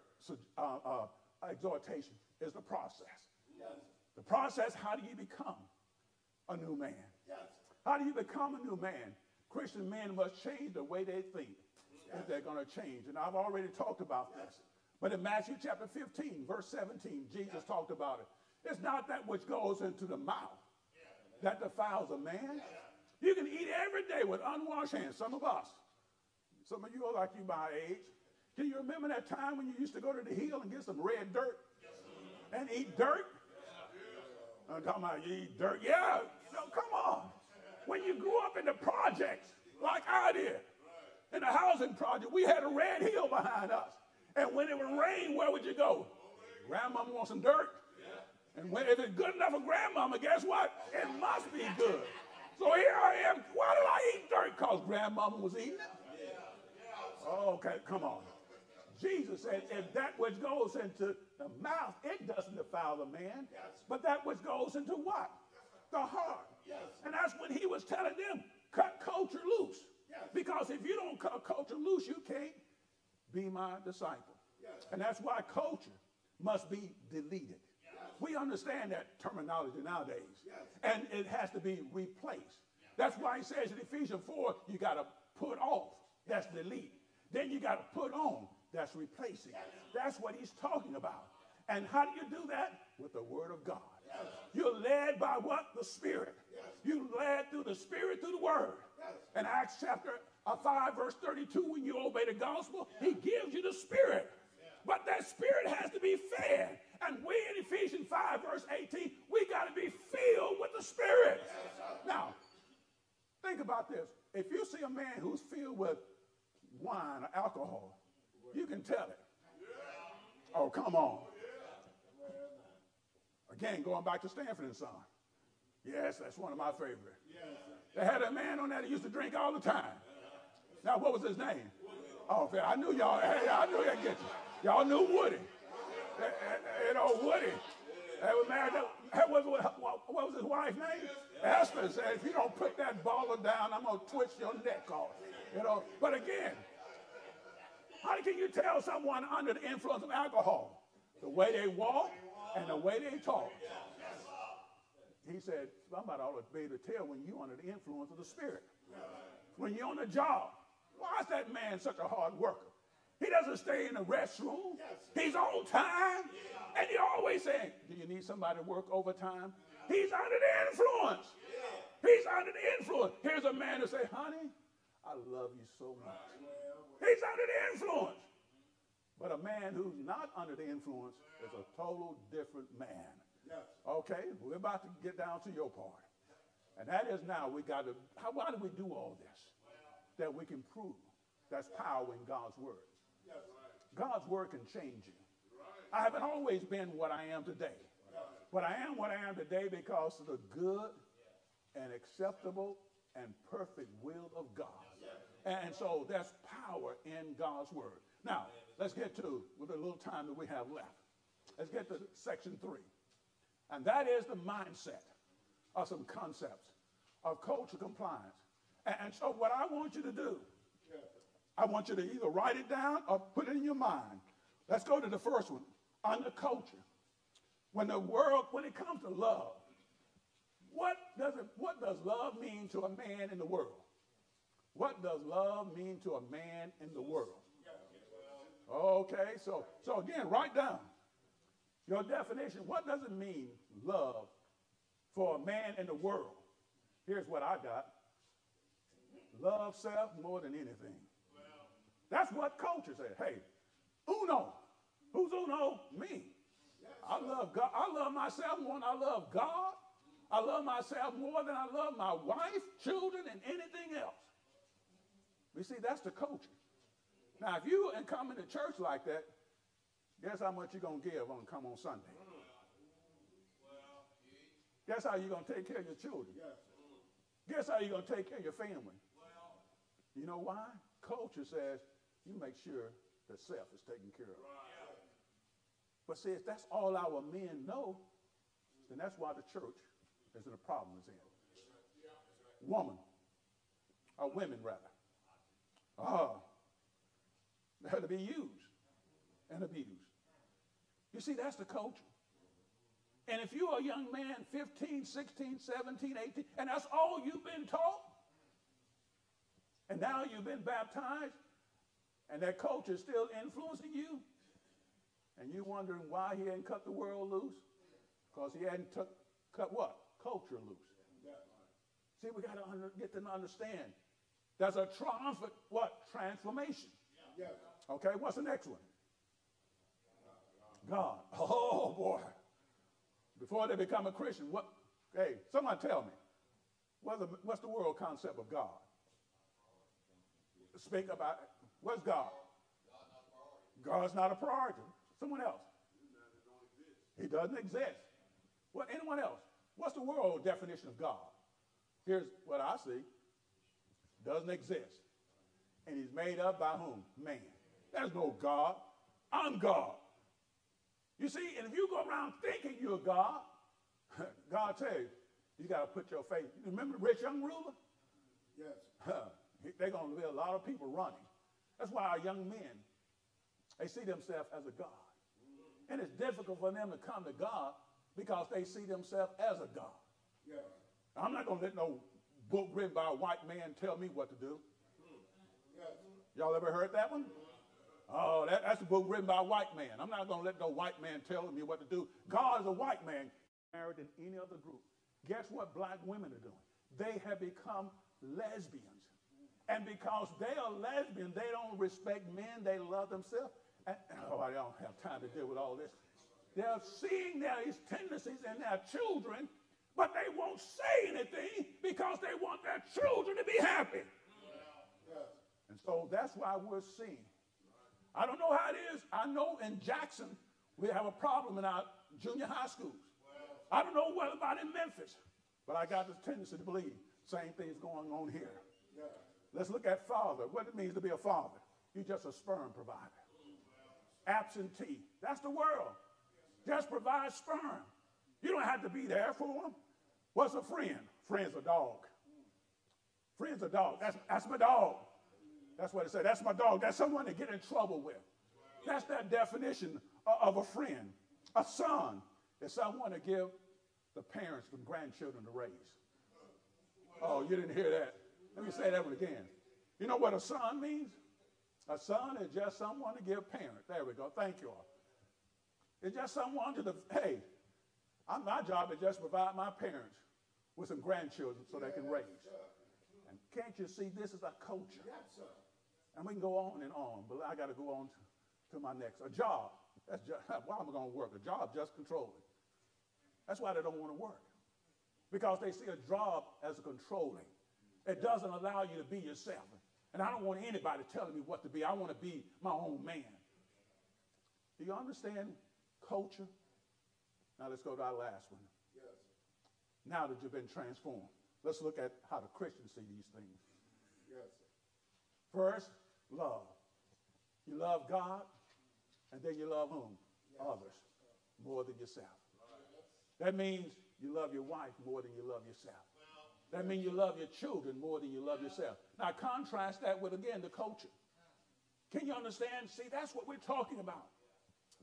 uh, uh, exhortation is the process. The process, how do you become a new man? How do you become a new man? Christian men must change the way they think if they're going to change. And I've already talked about this. But in Matthew chapter 15, verse 17, Jesus talked about it. It's not that which goes into the mouth that defiles a man. You can eat every day with unwashed hands, some of us. Some of you are like you my age. Can you remember that time when you used to go to the hill and get some red dirt and eat dirt? I'm talking about you eat dirt. Yeah, know, come on. When you grew up in the projects, like I did, in the housing project, we had a red hill behind us. And when it would rain, where would you go? Grandmama wants some dirt. And when, if it's good enough for grandmama, guess what? It must be good. So here I am. Why did I eat dirt? Because grandmama was eating it. Oh, okay, come on. Jesus said, if that which goes into the mouth, it doesn't defile the man, but that which goes into what? The heart. And that's when he was telling them, cut culture loose. Because if you don't cut culture loose, you can't be my disciple. And that's why culture must be deleted. We understand that terminology nowadays. And it has to be replaced. That's why he says in Ephesians 4, you got to put off. That's delete. Then you got to put on. That's replacing. That's what he's talking about. And how do you do that? With the word of God. You're led by what? The Spirit. You led through the Spirit, through the word. In Acts chapter uh, 5, verse 32, when you obey the gospel, he gives you the Spirit. But that Spirit has to be fed. And we in Ephesians 5, verse 18, we got to be filled with the Spirit. Now, think about this. If you see a man who's filled with wine or alcohol, you can tell it. Oh, come on. Again, going back to Sanford and Son. Yes, that's one of my favorite. They had a man on there that used to drink all the time. Now, what was his name? Oh, I knew y'all. Hey, I knew I'd get you. Y'all knew Woody. You know, Woody. Was married. To, what, what, what was his wife's name? Esther said, if you don't put that baller down, I'm going to twist your neck off. You know, but again, how can you tell someone under the influence of alcohol? The way they walk and the way they talk. He said, somebody ought to be able to tell when you're under the influence of the Spirit. When you're on the job, why is that man such a hard worker? He doesn't stay in the restroom. He's on time. And you're always saying, Do you need somebody to work overtime? He's under the influence. He's under the influence. Here's a man to say, Honey, I love you so much. He's under the influence. But a man who's not under the influence is a total different man. Okay, we're about to get down to your part. And that is now we got to, how, why do we do all this? That we can prove that's power in God's word. God's word can change you. I haven't always been what I am today. But I am what I am today because of the good and acceptable and perfect will of God. And so there's power in God's word. Now, let's get to, with a little time that we have left, let's get to section three. And that is the mindset of some concepts of culture compliance. And, so what I want you to do, I want you to either write it down or put it in your mind. Let's go to the first one, under culture. When the world, when it comes to love, what does, it, what does love mean to a man in the world? What does love mean to a man in the world? Okay, so so again, write down your definition. What does it mean, love, for a man in the world? Here's what I got. Love self more than anything. That's what culture said. Hey, uno. Who's uno? Me. I love God. I love myself more than I love God. I love myself more than I love my wife, children, and anything else. You see, that's the culture. Now, if you and come into church like that, guess how much you're going to give on come on Sunday? Guess how you're going to take care of your children? Guess how you're going to take care of your family? You know why? Culture says you make sure the self is taken care of. But see, if that's all our men know, then that's why the church is in the problem is in. Woman, or women rather, ah, they're to be used and abused. You see, that's the culture. And if you're a young man, 15, 16, 17, 18, and that's all you've been taught, and now you've been baptized, and that culture is still influencing you, and you're wondering why he hadn't cut the world loose, because he hadn't took, cut what? Culture loose. See, we got to get them to understand. There's a triumphant, what? Transformation. Okay, what's the next one? God. Oh, boy. Before they become a Christian, what? Hey, someone tell me. What's the, what's the world concept of God? Speak about it. What's God? God's not a priority. Someone else. He doesn't exist. What? Anyone else? What's the world definition of God? Here's what I see. Doesn't exist. And he's made up by whom? Man. There's no God. I'm God. You see, and if you go around thinking you're God, God tell you, you got to put your faith. You Remember the rich young ruler? Yes. They're going to be a lot of people running. That's why our young men, they see themselves as a God. And it's difficult for them to come to God because they see themselves as a God. Yes. I'm not going to let no book written by a white man tell me what to do. Y'all ever heard that one? Oh, that, that's a book written by a white man. I'm not going to let no white man tell me what to do. God is a white man married in any other group. Guess what black women are doing? They have become lesbians. And because they are lesbian, they don't respect men, they love themselves. And, oh, I don't have time to deal with all this. They're seeing these tendencies in their children, but they won't say anything because they want their children to be happy. And so that's why we're seeing I don't know how it is. I know in Jackson we have a problem in our junior high schools. I don't know what about in Memphis, but I got this tendency to believe same thing's going on here. Let's look at father. What it means to be a father. You're just a sperm provider. Absentee. That's the world. Just provide sperm. You don't have to be there for them. What's a friend? Friend's a dog. Friend's a dog. That's, that's my dog. That's what it said. That's my dog. That's someone to get in trouble with. That's that definition of a friend. A son is someone to give the parents and grandchildren to raise. Oh, you didn't hear that. Let me say that one again. You know what a son means? A son is just someone to give parents. There we go. Thank you all. It's just someone to the, hey, I'm, my job is just provide my parents with some grandchildren so they can raise. And can't you see this is a culture? And we can go on and on, but I got to go on to, to my next. A job. That's just, why am I going to work? A job just controlling. That's why they don't want to work. Because they see a job as a controlling. It doesn't allow you to be yourself. And I don't want anybody telling me what to be. I want to be my own man. Do you understand culture? Now let's go to our last one. Yes. Now that you've been transformed, let's look at how the Christians see these things. Yes. First, love. You love God, and then you love whom? Yes. Others more than yourself. That means you love your wife more than you love yourself. That means you love your children more than you love yourself. Now, contrast that with, again, the culture. Can you understand? See, that's what we're talking about.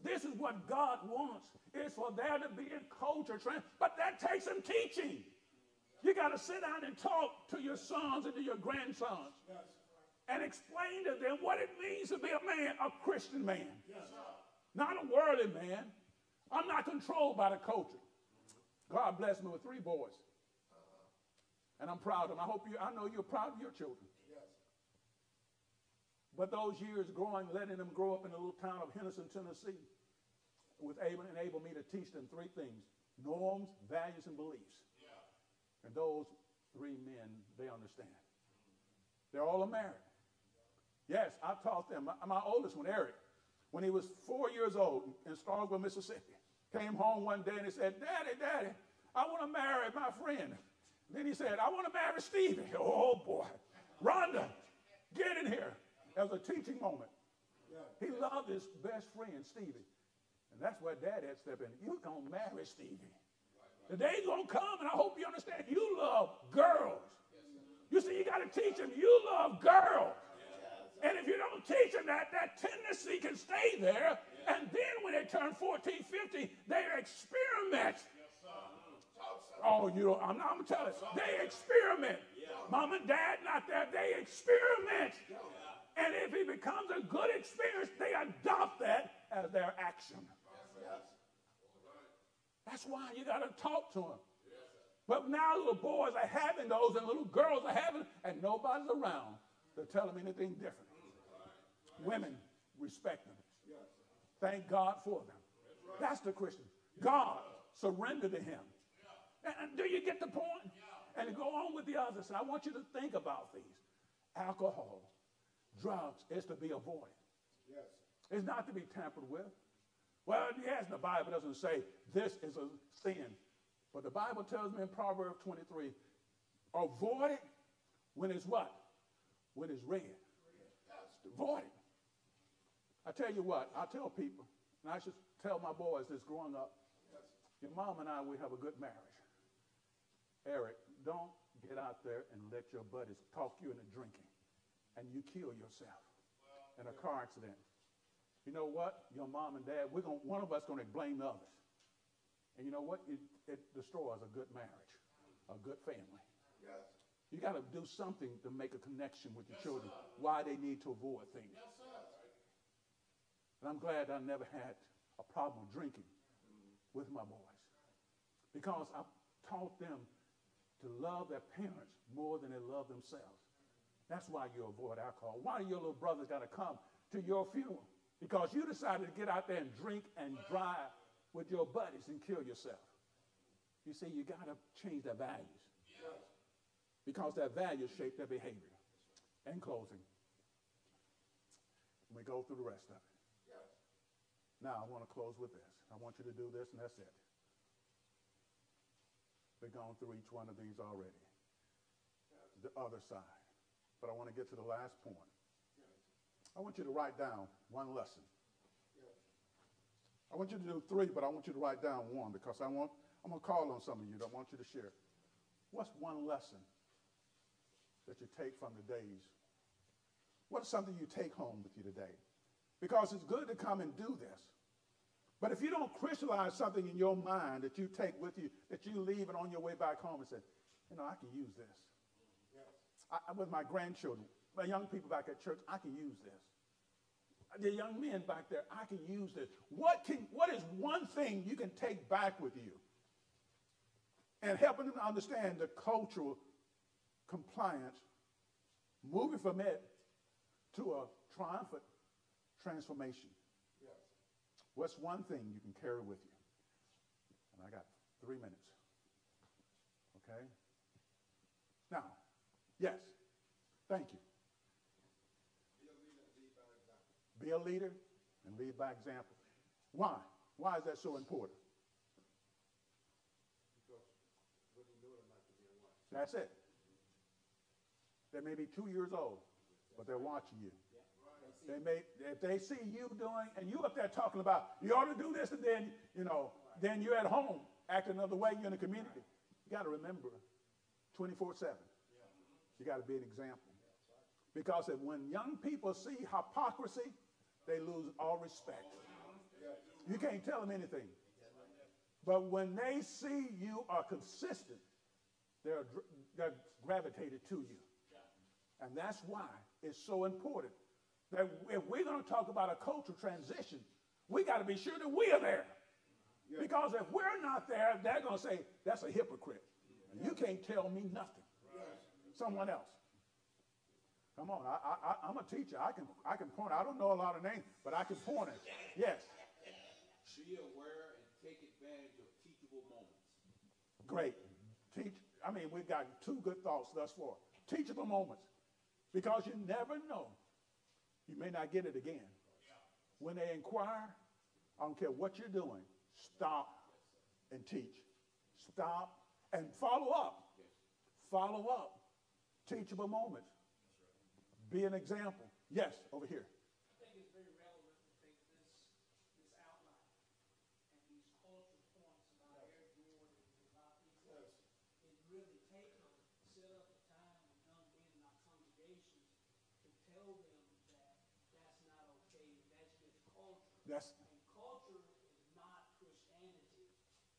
This is what God wants, is for there to be a culture trend. But that takes some teaching. You got to sit down and talk to your sons and to your grandsons and explain to them what it means to be a man, a Christian man. Not a worldly man. I'm not controlled by the culture. God blessed me with three boys. And I'm proud of them. I hope you, I know you're proud of your children. But those years growing, letting them grow up in the little town of Henderson, Tennessee, was able enable me to teach them three things norms, values, and beliefs. And those three men, they understand. They're all American. Yes, I taught them. My, my oldest one, Eric, when he was four years old in Starkville, Mississippi, came home one day and he said, Daddy, Daddy, I want to marry my friend. Then he said, I want to marry Stevie. Oh, boy. Rhonda, get in here. That was a teaching moment. He loved his best friend, Stevie. And that's where dad had stepped in. You're going to marry Stevie. The day's going to come, and I hope you understand, you love girls. You see, you got to teach them you love girls. And if you don't teach them that, that tendency can stay there. And then when they turn 14, 15, they experiment. Oh, you know, I'm, I'm telling you, they experiment. Mom and dad not there, they experiment. And if it becomes a good experience, they adopt that as their action. That's why you got to talk to them. But now little boys are having those and little girls are having, and nobody's around to tell them anything different. Women respect them. Thank God for them. That's the Christian. God, surrender to Him. And, do you get the point? And go on with the others. And I want you to think about these. Alcohol, drugs is to be avoided. It's not to be tampered with. Well, yes, the Bible doesn't say this is a sin. But the Bible tells me in Proverbs 23, avoid it when it's what? When it's red. Avoid it. I tell you what, I tell people, and I should tell my boys this growing up, your mom and I, we have a good marriage. Eric, don't get out there and let your buddies talk you into drinking and you kill yourself in a car accident. You know what? Your mom and dad, we're going one of us going to blame the others. And you know what? It, it destroys a good marriage, a good family. Yes. You got to do something to make a connection with your yes, children, sir. why they need to avoid things. Yes, and I'm glad I never had a problem drinking mm-hmm. with my boys because I taught them to love their parents more than they love themselves. That's why you avoid alcohol. Why do your little brothers got to come to your funeral? Because you decided to get out there and drink and drive with your buddies and kill yourself. You see, you got to change their values because their values shape their behavior. In closing, we go through the rest of it. Now, I want to close with this. I want you to do this, and that's it. We've gone through each one of these already. The other side. But I want to get to the last point. I want you to write down one lesson. I want you to do three, but I want you to write down one because I want, I'm going to call on some of you that I want you to share. What's one lesson that you take from the days? What is something you take home with you today? because it's good to come and do this. But if you don't crystallize something in your mind that you take with you, that you leave it on your way back home and say, you know, I can use this. Yes. I, with my grandchildren, my young people back at church, I can use this. The young men back there, I can use this. What, can, what is one thing you can take back with you? And helping them to understand the cultural compliance, moving from it to a triumphant transformation. Yes. What's one thing you can carry with you? And I got three minutes. Okay? Now, yes, thank you. Be a leader and lead by example. Why? Why is that so important? That's it. They may be two years old, but they're watching you. They may, if they see you doing, and you up there talking about, you ought to do this, and then, you know, then you're at home acting another way, you're in the community. You got to remember, 24 7. You got to be an example. Because if when young people see hypocrisy, they lose all respect. You can't tell them anything. But when they see you are consistent, they're, they're gravitated to you. And that's why it's so important that if we're going to talk about a cultural transition, we got to be sure that we are there. Yeah. Because if we're not there, they're going to say, that's a hypocrite. You can't tell me nothing. Someone else. Come on, I, I, I'm a teacher. I can, I can point. I don't know a lot of names, but I can point it. Yes. be aware and take advantage of teachable moments. Great. Teach. I mean, we've got two good thoughts thus far. Teachable moments, because you never know. You may not get it again. When they inquire, I don't care what you're doing. Stop and teach. Stop and follow up. Follow up. Teachable moments. Be an example. Yes, over here. I think it's very relevant to take this, this outline and these cultural points about Air Jordan and about these things, and really take them, set up a time with young men in our congregations to tell them that that's not okay, that's just culture. That's And culture is not Christianity,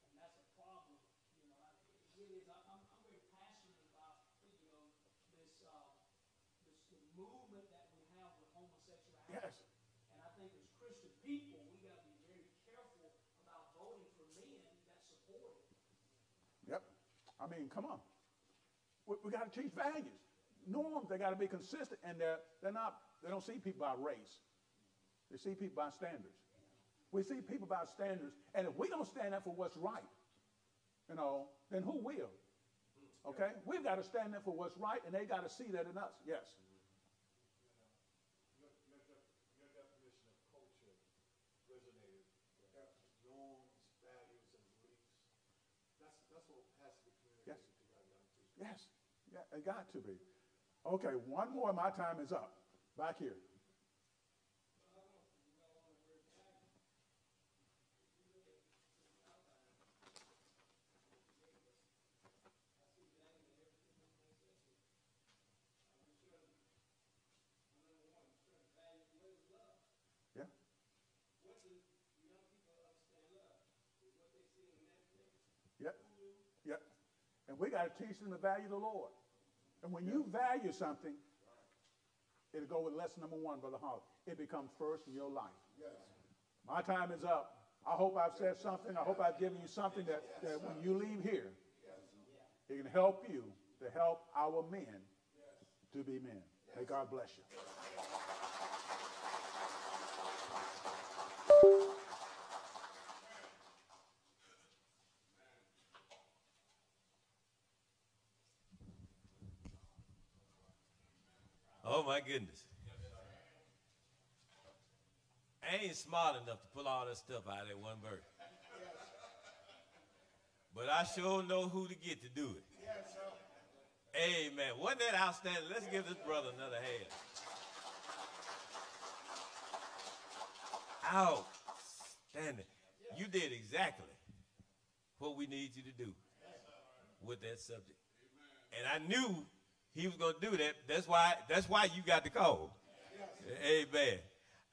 and that's a problem, you know, I- it really is, I- I'm, I'm very passionate about, you know, this, uh, this, the movement that we have with homosexuality. Yes. And I think as Christian people, we gotta be very careful about voting for men that support it. Yep. I mean, come on. We, we got to teach values, norms. They got to be consistent, and they're they're not. They don't see people by race. They see people by standards. We see people by standards, and if we don't stand up for what's right, you know, then who will? Hmm. Okay, we've got to stand up for what's right, and they got to see that in us. Yes. Your, your, def- your definition of culture resonated. Norms, values, and beliefs. That's, that's what has to be Yes. communicated to our young people. Yes. Yeah, it got to be. Okay, one more. My time is up. Back here. We got to teach them the value of the Lord. And when you value something, it'll go with lesson number one, Brother Holly. It becomes first in your life. My time is up. I hope I've said something. I hope I've given you something that, that when you leave here, it can help you to help our men to be men. May God bless you. Oh my goodness. I ain't smart enough to pull all that stuff out of that one verse. But I sure know who to get to do it. Amen. Wasn't that outstanding? Let's give this brother another hand. Outstanding. You did exactly what we need you to do with that subject. And I knew he was going to do that. That's why. That's why you got the call. Amen.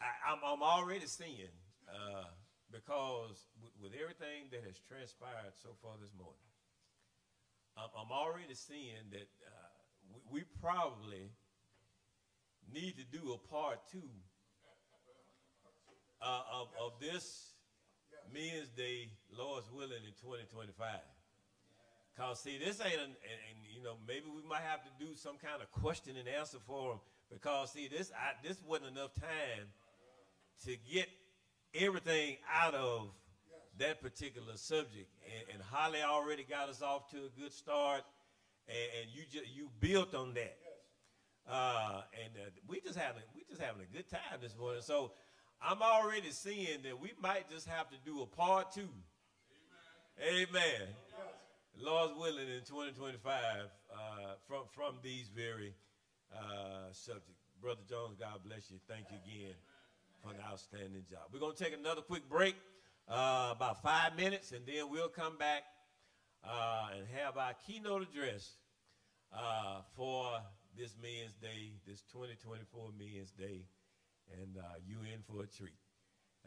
I, I'm, I'm already seeing uh, because with, with everything that has transpired so far this morning, I'm, I'm already seeing that uh, we, we probably need to do a part two uh, of, of this Men's Day, Lord's willing, in 2025. Cause see, this ain't, an, and, and you know, maybe we might have to do some kind of question and answer for them. Because see, this I, this wasn't enough time to get everything out of that particular subject. And, and Holly already got us off to a good start, and, and you just you built on that. Uh, and uh, we just having we just having a good time this morning. So I'm already seeing that we might just have to do a part two. Amen. Amen. Lord's willing in 2025 uh, from from these very uh, subjects. Brother Jones, God bless you. Thank you again for an outstanding job. We're going to take another quick break, uh, about five minutes, and then we'll come back uh, and have our keynote address uh, for this Men's Day, this 2024 Men's Day, and uh, you in for a treat.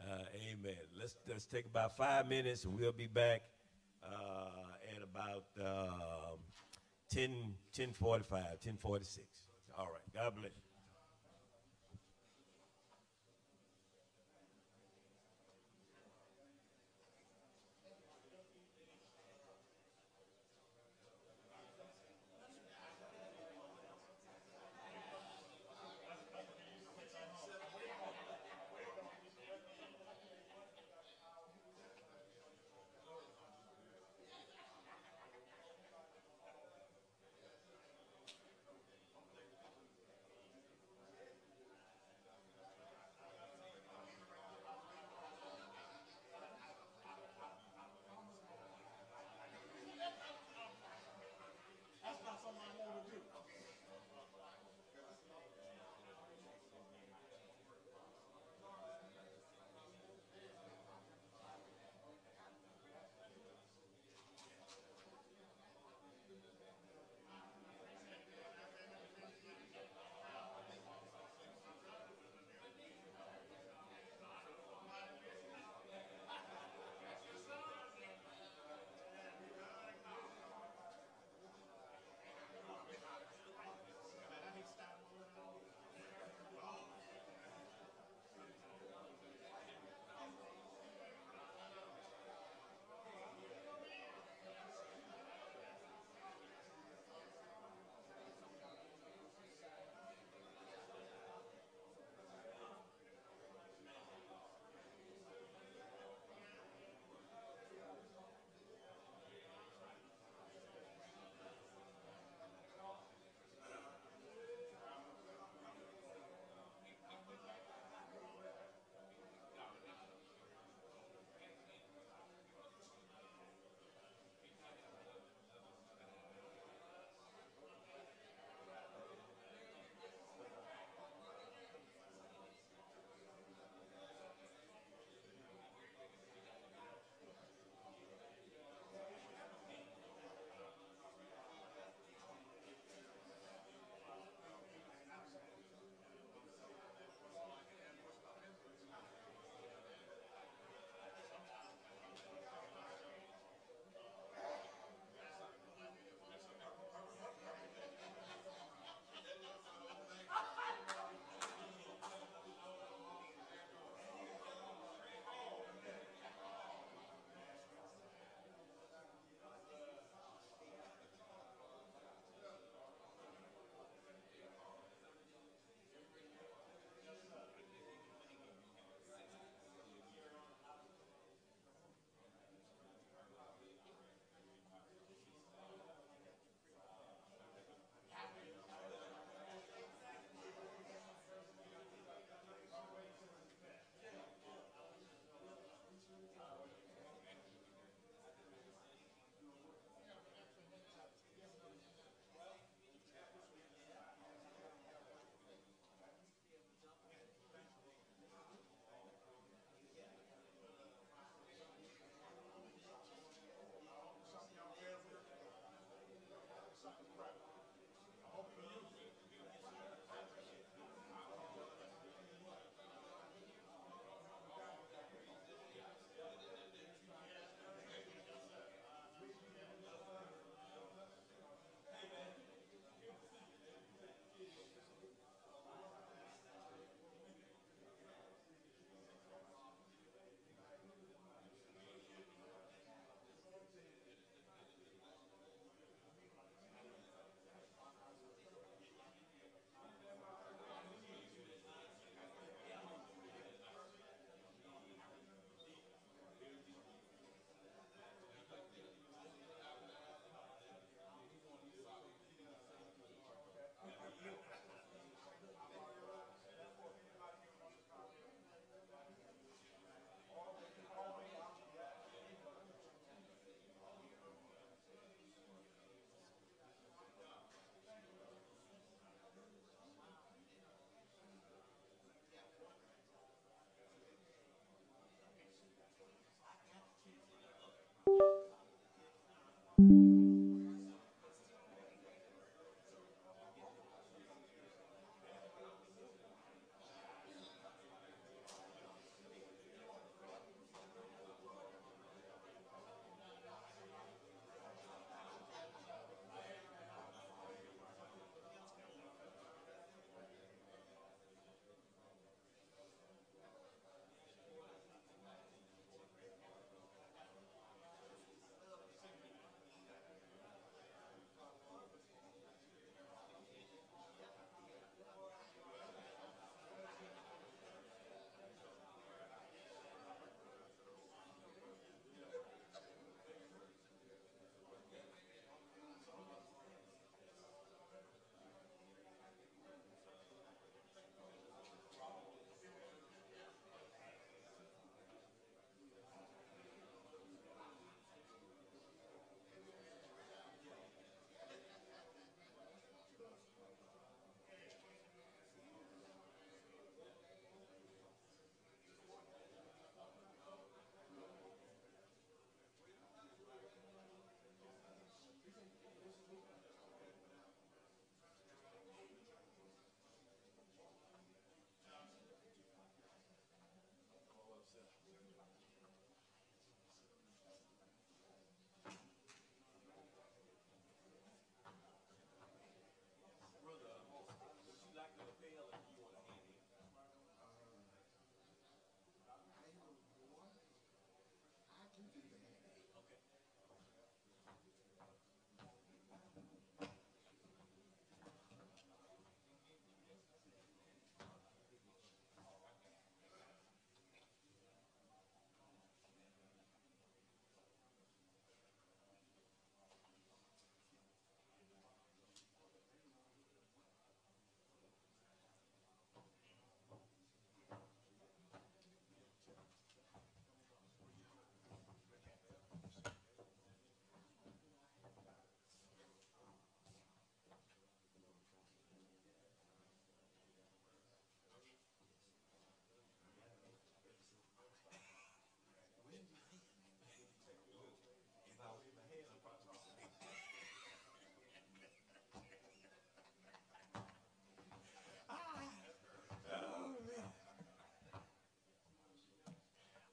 Uh, amen. Let's let's take about five minutes, and we'll be back uh, about um, 10, 1045, 1046. All right. God bless you.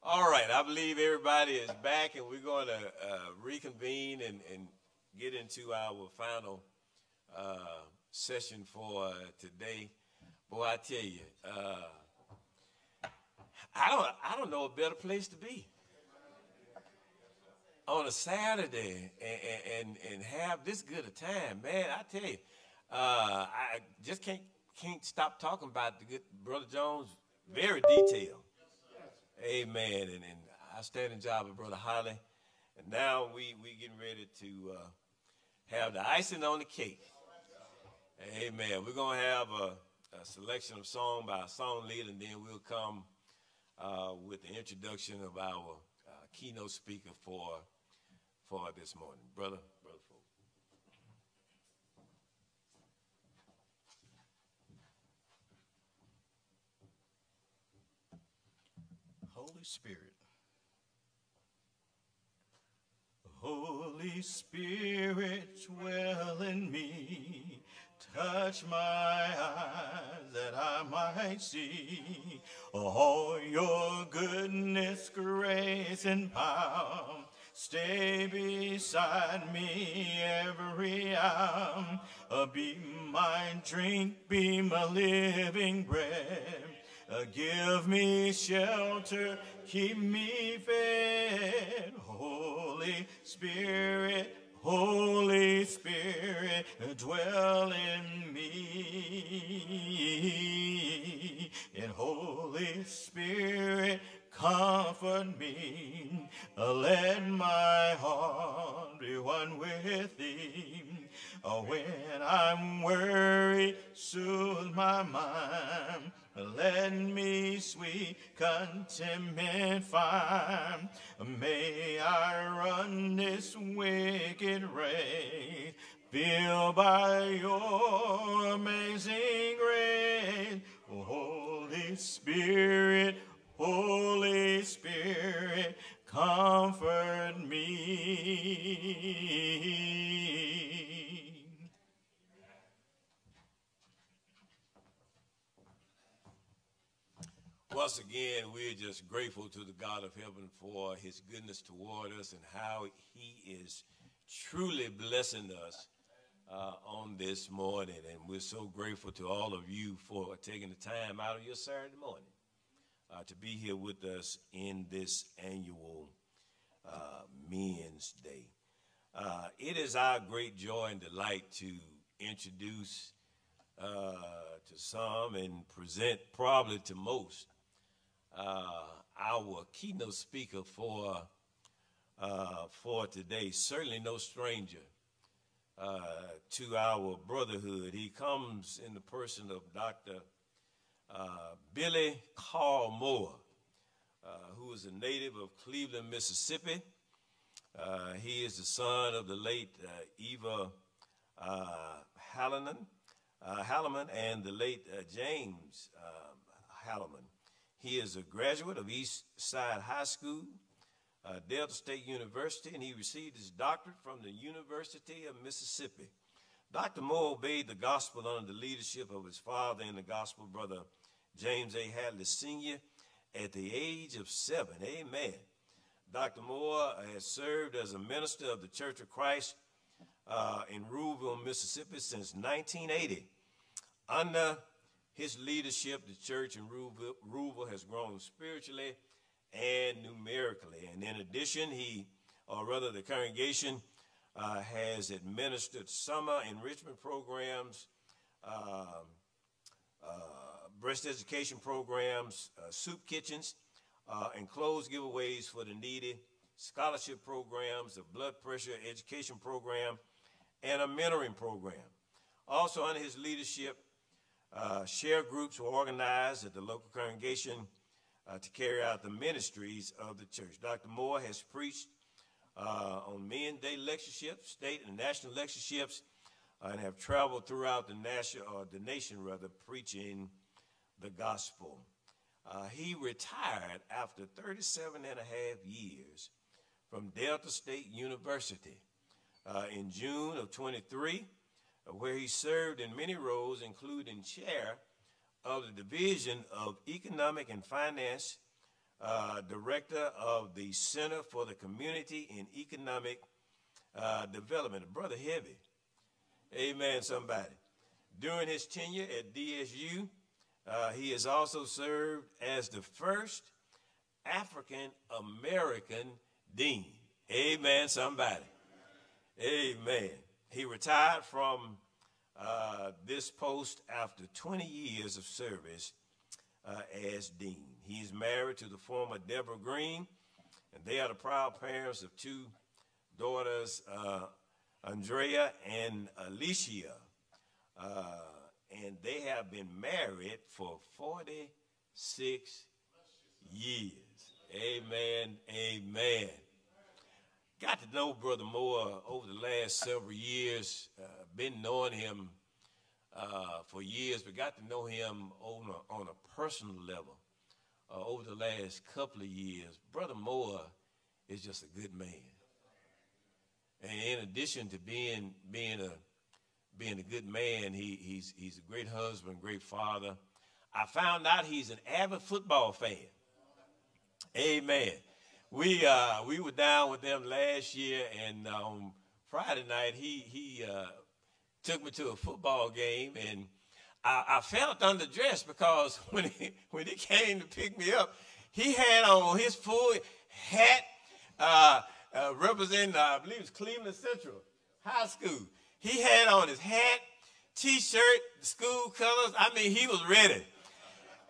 I believe everybody is back, and we're going to uh, reconvene and, and get into our final uh, session for uh, today. Boy, I tell you, uh, I don't, I don't know a better place to be on a Saturday and, and, and have this good a time, man. I tell you, uh, I just can't can't stop talking about the good brother Jones. Very detailed. Amen. And, and outstanding job of brother Holly. And now we we getting ready to uh, have the icing on the cake. Amen. We're gonna have a, a selection of song by song leader, and then we'll come uh, with the introduction of our uh, keynote speaker for for this morning, brother. Brother Folk. Holy Spirit. Holy Spirit, dwell in me. Touch my eyes that I might see all your goodness, grace, and power. Stay beside me every hour. Uh, be my drink, be my living bread. Uh, give me shelter, keep me fed. Holy Spirit, Holy Spirit, dwell in me. And Holy Spirit, comfort me. Uh, Let my heart be one with thee. Uh, When I'm worried, soothe my mind. Let me sweet contentment find. May I run this wicked race, filled by your amazing grace. Holy Spirit, Holy Spirit, comfort me. Once again, we're just grateful to the God of heaven for his goodness toward us and how he is truly blessing us uh, on this morning. And we're so grateful to all of you for taking the time out of your Saturday morning uh, to be here with us in this annual uh, Men's Day. Uh, it is our great joy and delight to introduce uh, to some and present probably to most uh, our keynote speaker for uh, for today. Certainly no stranger uh, to our brotherhood. He comes in the person of Dr. Uh, Billy Carl Moore, uh, who is a native of Cleveland, Mississippi. Uh, he is the son of the late Eva Hallinan, Halliman and the late James Halliman. He is a graduate of East Side High School, uh, Delta State University, and he received his doctorate from the University of Mississippi. Dr. Moore obeyed the gospel under the leadership of his father and the gospel brother James A. Hadley Sr. at the age of seven. Amen. Dr. Moore has served as a minister of the Church of Christ uh, in Ruleville, Mississippi since 1980. Under his leadership, the church in Ruleville has grown spiritually and numerically. And in addition, he, or rather the congregation, uh, has administered summer enrichment programs, um, uh, breast education programs, uh, soup kitchens, uh, and clothes giveaways for the needy, scholarship programs, a blood pressure education program, and a mentoring program. Also under his leadership, uh, share groups were organized at the local congregation uh, to carry out the ministries of the church. Dr. Moore has preached uh, on Men Day lectureships, state and national lectureships, uh, and have traveled throughout the, national, or the nation, rather, preaching the gospel. Uh, he retired after 37 and a half years from Delta State University uh, in June of 23 where he served in many roles, including chair of the Division of Economic and Finance uh, director of the Center for the Community and Economic uh, Development, Brother Heavy. Amen, somebody. During his tenure at DSU, uh, he has also served as the first African American dean. Amen, somebody. Amen. He retired from uh, this post after 20 years of service uh, as dean. He is married to the former Deborah Green, and they are the proud parents of two daughters, uh, Andrea and Alicia. Uh, and they have been married for 46 years. Amen. Amen. Got to know Brother Moore over the last several years. Uh, been knowing him uh, for years, but got to know him on a, on a personal level uh, over the last couple of years. Brother Moore is just a good man. And in addition to being being a being a good man, he, he's he's a great husband, great father. I found out he's an avid football fan. Amen. We uh, we were down with them last year, and um, Friday night he he uh, took me to a football game, and I, I felt underdressed because when he when he came to pick me up, he had on his full hat uh, uh, representing, uh, I believe it's Cleveland Central High School. He had on his hat, T-shirt, school colors. I mean, he was ready.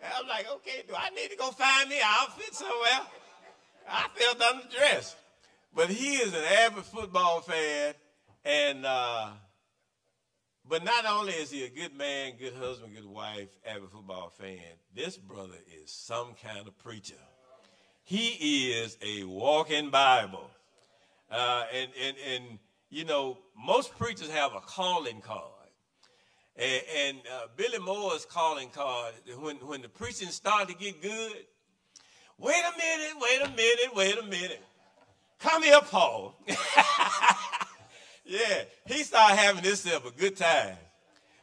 And I'm like, okay, do I need to go find me an outfit somewhere? I felt underdressed. But he is an avid football fan, and uh, but not only is he a good man, good husband, good wife, avid football fan, this brother is some kind of preacher. He is a walking Bible. Uh, and, and, and, you know, most preachers have a calling card. And, and uh, Billy Moore's calling card, when, when the preaching started to get good, wait a minute, wait a minute, wait a minute. Come here, Paul. yeah, he started having himself a good time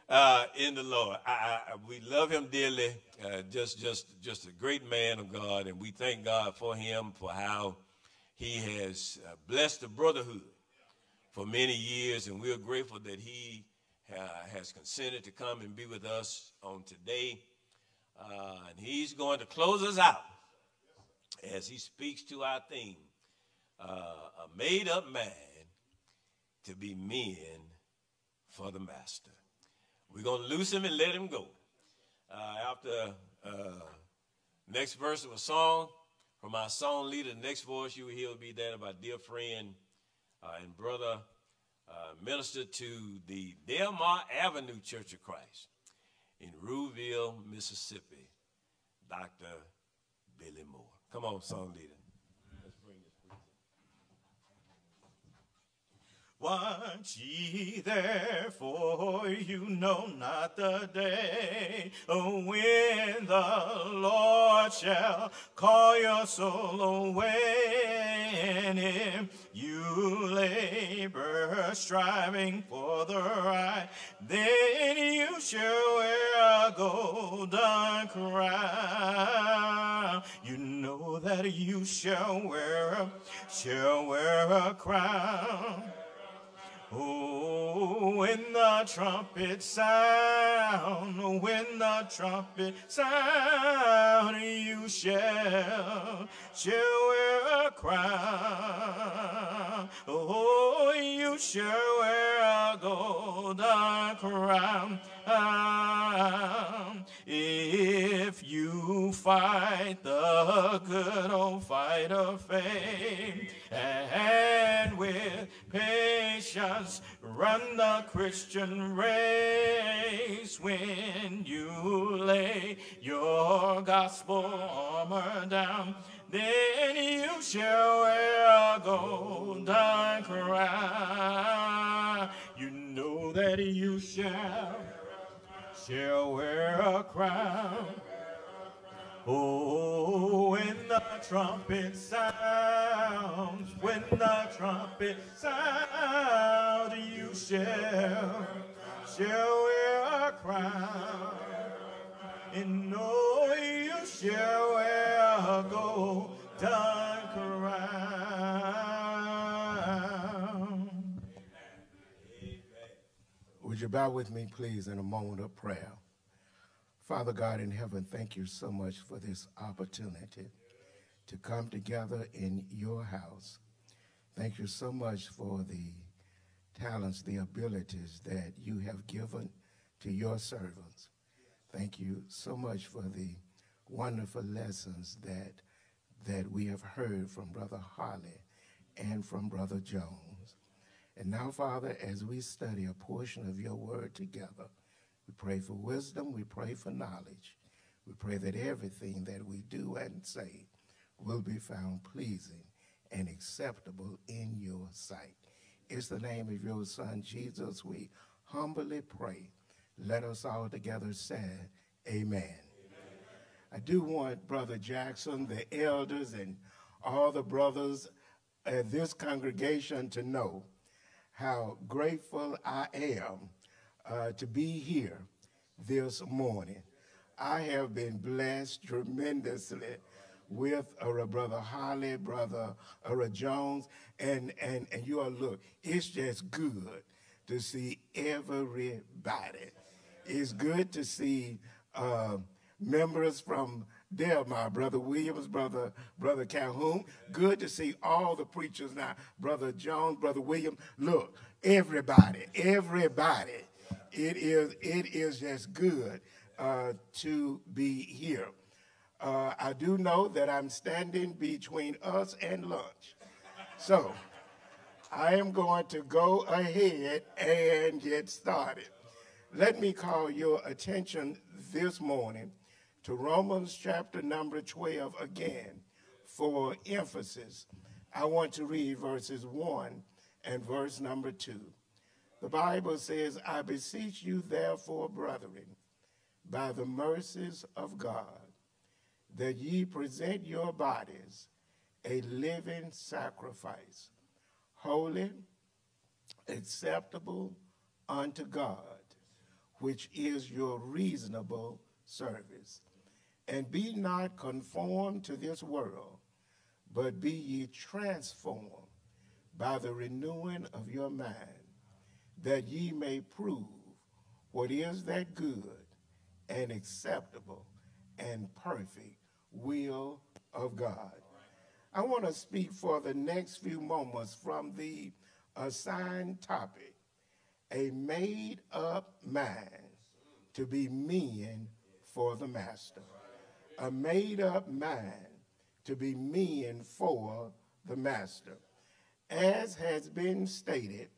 uh, in the Lord. I, I, we love him dearly. Uh, just, just, just a great man of God, and we thank God for him for how he has uh, blessed the brotherhood for many years, and we're grateful that he uh, has consented to come and be with us on today. Uh, and he's going to close us out as he speaks to our theme uh, a made up man to be men for the master. We're going to loose him and let him go. Uh, after uh, next verse of a song from our song leader, the next voice you will hear will be that of our dear friend uh, and brother, uh, minister to the Delmar Avenue Church of Christ in Ruleville, Mississippi, Dr. Billy Moore. Come on, song leader. Watch ye therefore, you know not the day oh, when the Lord shall call your soul away. And if you labor striving for the right, then you shall wear a golden crown. You know that you shall wear, shall wear a crown. Oh, when the trumpet sound, when the trumpet sound, you shall, shall wear a crown. Oh, you shall wear a golden crown. Um, if you fight the good old fight of faith, and with patience run the Christian race, when you lay your gospel armor down, then you shall wear a golden crown. You know that you shall shall wear a crown. Oh, when the trumpet sounds, when the trumpet sounds, you shall, shall wear a crown. And know you shall wear a golden crown. Would you bow with me, please, in a moment of prayer? Father God in heaven, thank you so much for this opportunity to come together in your house. Thank you so much for the talents, the abilities that you have given to your servants. Thank you so much for the wonderful lessons that that we have heard from Brother Harley and from Brother Jones. And now, Father, as we study a portion of your word together, we pray for wisdom, we pray for knowledge. We pray that everything that we do and say will be found pleasing and acceptable in your sight. It's the name of your Son, Jesus, we humbly pray. Let us all together say, Amen. I do want Brother Jackson, the elders, and all the brothers at this congregation to know how grateful I am uh, to be here this morning. I have been blessed tremendously with uh, Brother Holly, Brother uh, Jones, and, and, and you all look, it's just good to see everybody. It's good to see uh, members from there, my Brother Williams, Brother Brother Calhoun. Good to see all the preachers now. Brother Jones, Brother Williams. Look, everybody, everybody. It is it is just good uh, to be here. Uh, I do know that I'm standing between us and lunch. So I am going to go ahead and get started. Let me call your attention this morning to Romans chapter number 12 again for emphasis. I want to read verses 1 and verse number 2. The Bible says, I beseech you, therefore, brethren, by the mercies of God, that ye present your bodies a living sacrifice, holy, acceptable unto God, which is your reasonable service. And be not conformed to this world, but be ye transformed by the renewing of your mind, that ye may prove what is that good and acceptable and perfect will of God. I want to speak for the next few moments from the assigned topic a made up mind to be men for the master a made up mind to be men for the master. As has been stated,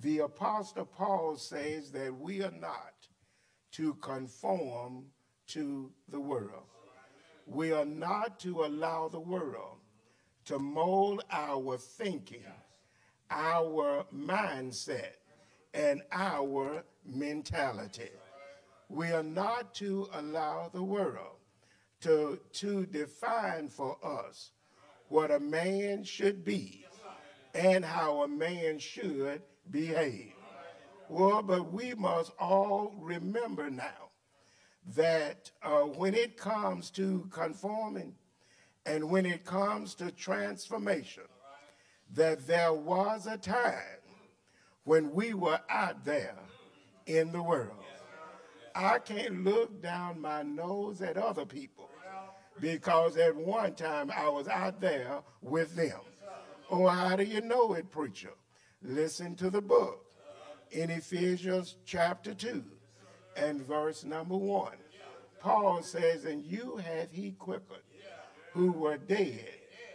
the Apostle Paul says that we are not to conform to the world. We are not to allow the world to mold our thinking, our mindset, and our mentality. We are not to allow the world to, to define for us what a man should be and how a man should behave. Well, but we must all remember now that uh, when it comes to conforming and when it comes to transformation, that there was a time when we were out there in the world. I can't look down my nose at other people because at one time I was out there with them. Oh, how do you know it, preacher? Listen to the book in Ephesians chapter 2 and verse number 1. Paul says, And you have he quickened who were dead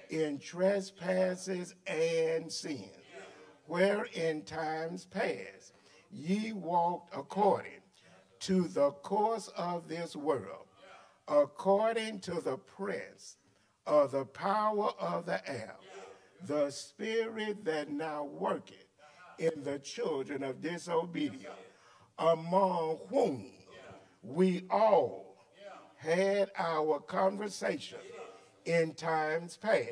in trespasses and sins, where in times past ye walked according to the course of this world according to the prince of the power of the air, the spirit that now worketh in the children of disobedience, among whom we all had our conversation in times past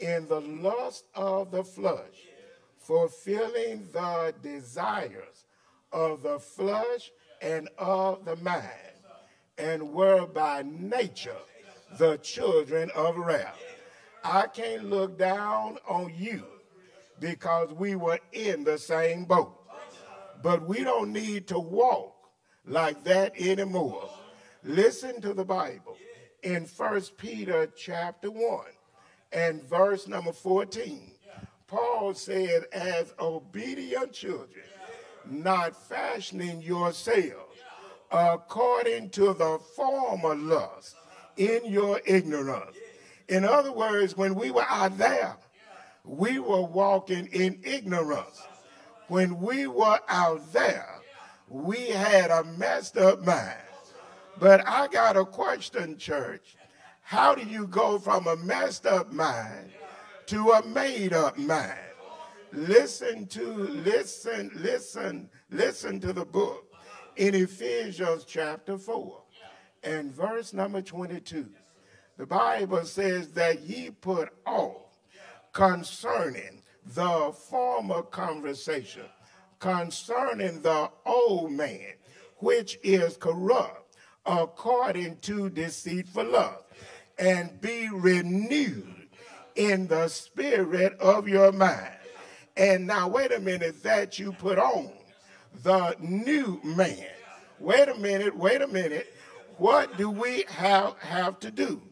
in the lust of the flesh, fulfilling the desires of the flesh and of the mind and were by nature the children of wrath. I can't look down on you because we were in the same boat. But we don't need to walk like that anymore. Listen to the Bible in 1 Peter chapter 1 and verse number 14. Paul said, as obedient children, not fashioning yourselves according to the former lust in your ignorance. In other words, when we were out there, we were walking in ignorance. When we were out there, we had a messed up mind. But I got a question, church. How do you go from a messed up mind to a made up mind? Listen to, listen, listen, listen to the book in Ephesians chapter 4 and verse number 22. The Bible says that ye put off concerning the former conversation, concerning the old man, which is corrupt according to deceitful love, and be renewed in the spirit of your mind. And now, wait a minute, that you put on the new man. Wait a minute, wait a minute. What do we have, have to do?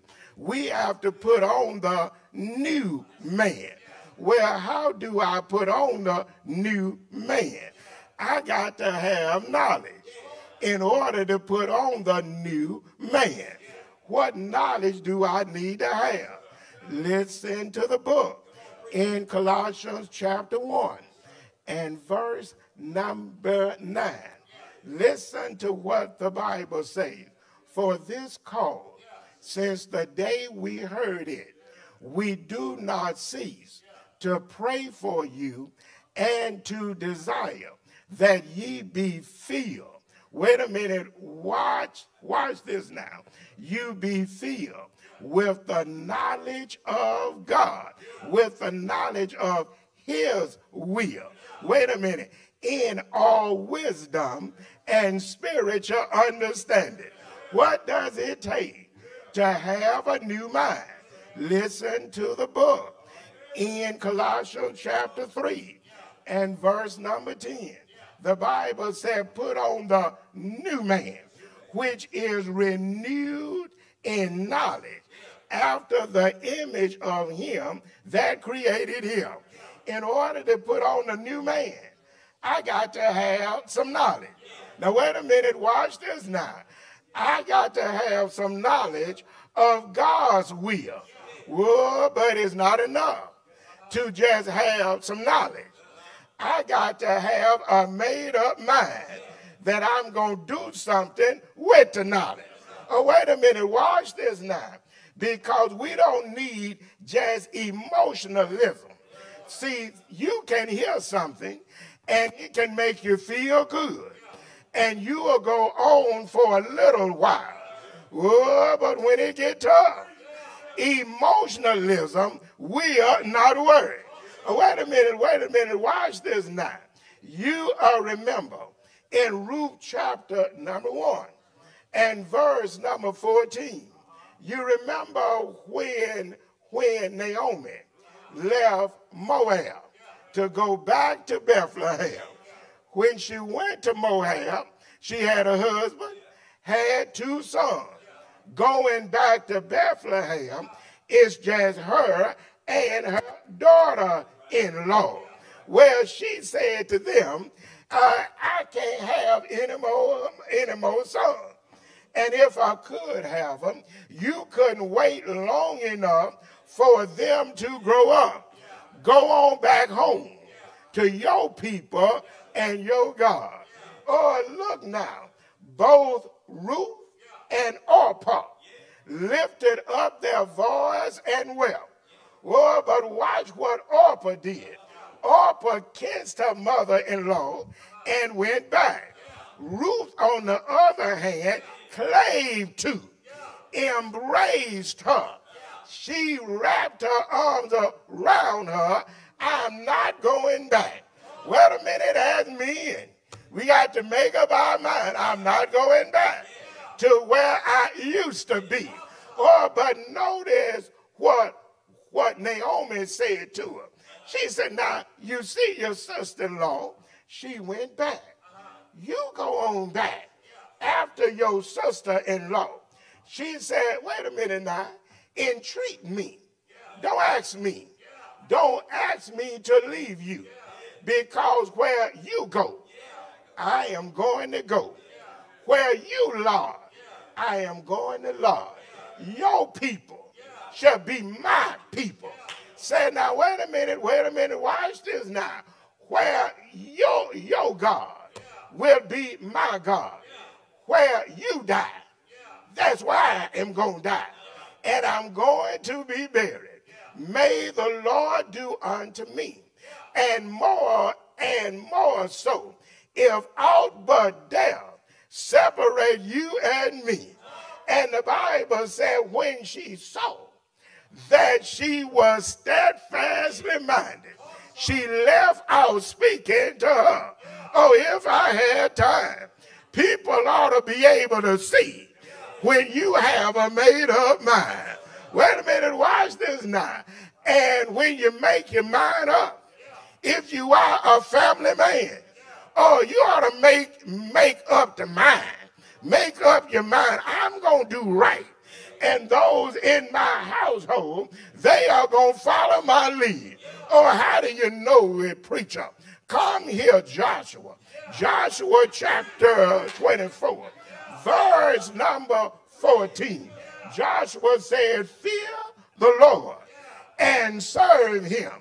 We have to put on the new man. Well, how do I put on the new man? I got to have knowledge in order to put on the new man. What knowledge do I need to have? Listen to the book in Colossians chapter 1 and verse number 9. Listen to what the Bible says. For this cause, since the day we heard it, we do not cease to pray for you and to desire that ye be filled. Wait a minute, watch, watch this now. You be filled with the knowledge of God, with the knowledge of his will. Wait a minute, in all wisdom and spiritual understanding. What does it take to have a new mind? Listen to the book in Colossians chapter 3 and verse number 10. The Bible said, put on the new man, which is renewed in knowledge after the image of him that created him. In order to put on the new man, I got to have some knowledge. Now, wait a minute, watch this now. I got to have some knowledge of God's will. But it's not enough to just have some knowledge. I got to have a made up mind that I'm going to do something with the knowledge. Oh, wait a minute, watch this now. Because we don't need just emotionalism. See, you can hear something and it can make you feel good. And you will go on for a little while. Oh, but when it gets tough, emotionalism will not work. Oh, wait a minute, wait a minute, watch this now. You uh, remember in Ruth chapter number one and verse number 14, you remember when, when Naomi left Moab to go back to Bethlehem. When she went to Moab, she had a husband, had two sons. Going back to Bethlehem, it's just her and her daughter in law. Well, she said to them, uh, I can't have any more, any more sons. And if I could have them, you couldn't wait long enough for them to grow up. Go on back home to your people and your God. Oh, look now. Both Ruth and Orpah lifted up their voice and wept. Oh, but watch what Orpah did. Orpah kissed her mother-in-law and went back. Ruth, on the other hand, clave to, embraced her, she wrapped her arms around her. I'm not going back. Wait a minute, as men, we got to make up our mind. I'm not going back to where I used to be. Oh, but notice what what Naomi said to her. She said, Now, you see your sister in law, she went back. you go on back after your sister-in-law. She said, wait a minute now, entreat me. Don't ask me. Don't ask me to leave you. Because where you go, I am going to go. Where you lodge, I am going to lodge. Your people shall be my people. Say now, wait a minute, wait a minute, watch this now. Where your, your God will be my God. Where you die, that's where I am going to die. And I'm going to be buried. May the Lord do unto me, and more and more so, if aught but death separate you and me. And the Bible said when she saw that she was steadfastly minded, she left out speaking to her. Oh, if I had time, people ought to be able to see when you have a made up mind. Wait a minute, watch this now. And when you make your mind up, if you are a family man, oh, you ought to make make up the mind. Make up your mind. I'm gonna do right. And those in my household, they are gonna follow my lead. Oh, how do you know it, preacher? Come here, Joshua. Joshua chapter 24, verse number 14. Joshua said, Fear the Lord and serve him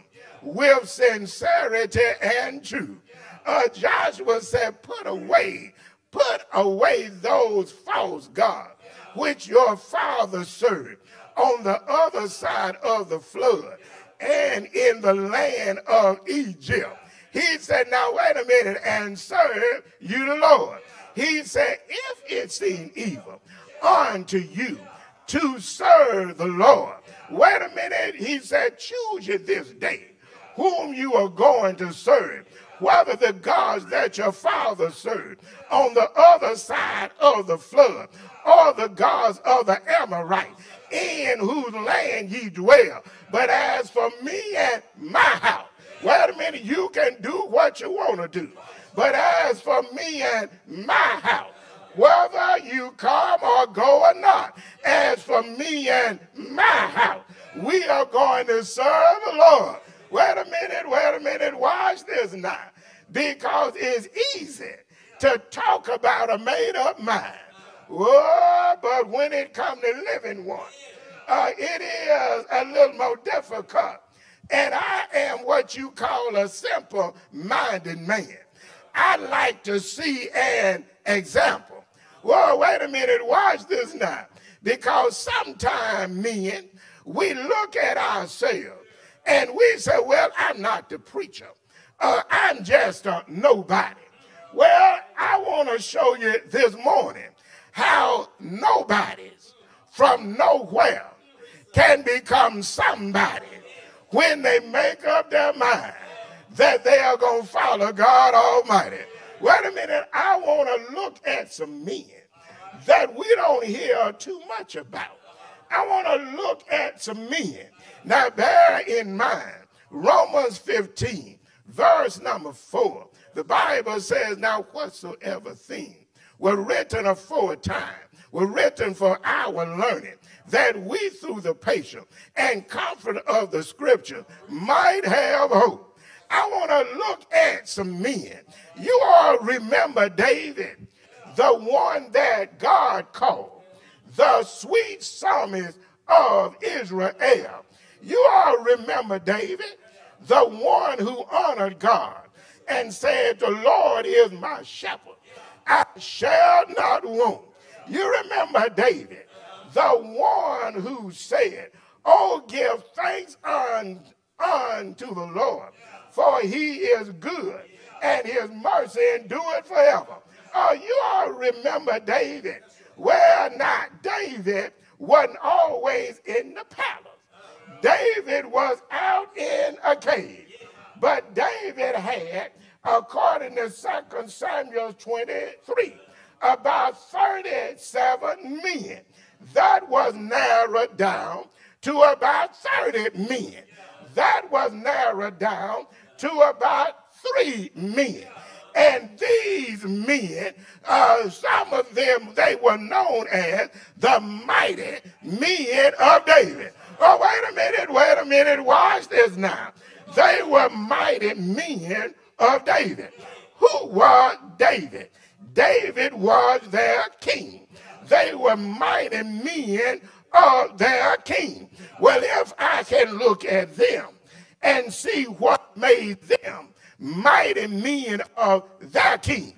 with sincerity and truth. Uh, Joshua said, Put away, put away those false gods which your father served on the other side of the flood and in the land of Egypt. He said, Now wait a minute and serve you the Lord. He said, If it seem evil unto you to serve the Lord. Wait a minute. He said, Choose you this day whom you are going to serve, whether the gods that your father served on the other side of the flood, or the gods of the Amorites, in whose land ye dwell. But as for me and my house, wait a minute, you can do what you want to do. But as for me and my house, whether you come or go or not, as for me and my house, we are going to serve the Lord. Wait a minute, wait a minute, watch this now. Because it's easy to talk about a made up mind. Oh, but when it comes to living one, uh, it is a little more difficult. And I am what you call a simple minded man. I like to see an example. Well, wait a minute, watch this now. Because sometimes men, we look at ourselves and we say, well, I'm not the preacher. Uh, I'm just a nobody. Well, I want to show you this morning how nobodies from nowhere can become somebody when they make up their mind that they are going to follow God Almighty. Wait a minute, I want to look at some men that we don't hear too much about. I want to look at some men. Now, bear in mind, Romans 15, verse number 4. The Bible says, Now, whatsoever thing were written aforetime were written for our learning, that we through the patience and comfort of the scripture might have hope. I want to look at some men. You all remember David, the one that God called the sweet psalmist of Israel. You all remember David, the one who honored God and said, The Lord is my shepherd. I shall not want. You remember David, the one who said, Oh, give thanks un, unto the Lord, for he is good, and his mercy endureth forever. Oh, you all remember David. Well, not David wasn't always in the palace. David was out in a cave. But David had, according to 2 Samuel 23, about 37 men. That was narrowed down to about 30 men. That was narrowed down to about three men. And these men, uh, some of them, they were known as the mighty men of David. Oh, wait a minute, wait a minute, watch this now. They were mighty men of David. Who was David? David was their king. They were mighty men of their king. Well, if I can look at them and see what made them mighty men of their king,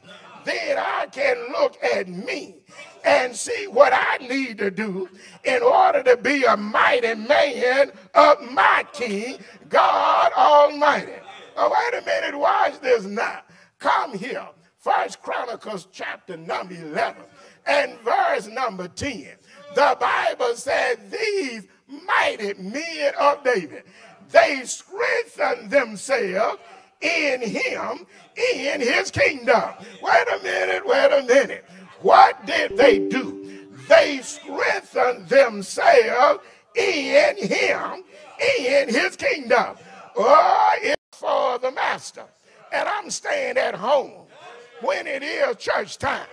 then I can look at me and see what I need to do in order to be a mighty man of my king, God Almighty. Oh, wait a minute, watch this now. Come here. First Chronicles chapter number 11 and verse number 10. The Bible said these mighty men of David, they strengthened themselves in him, in his kingdom. Wait a minute, wait a minute. What did they do? They strengthened themselves in him, in his kingdom. Oh, it's for the master. And I'm staying at home when it is church time.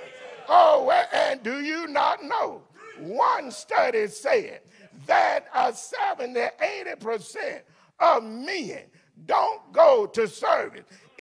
Oh, and do you not know? One study said that a 70, 80% of men don't go to service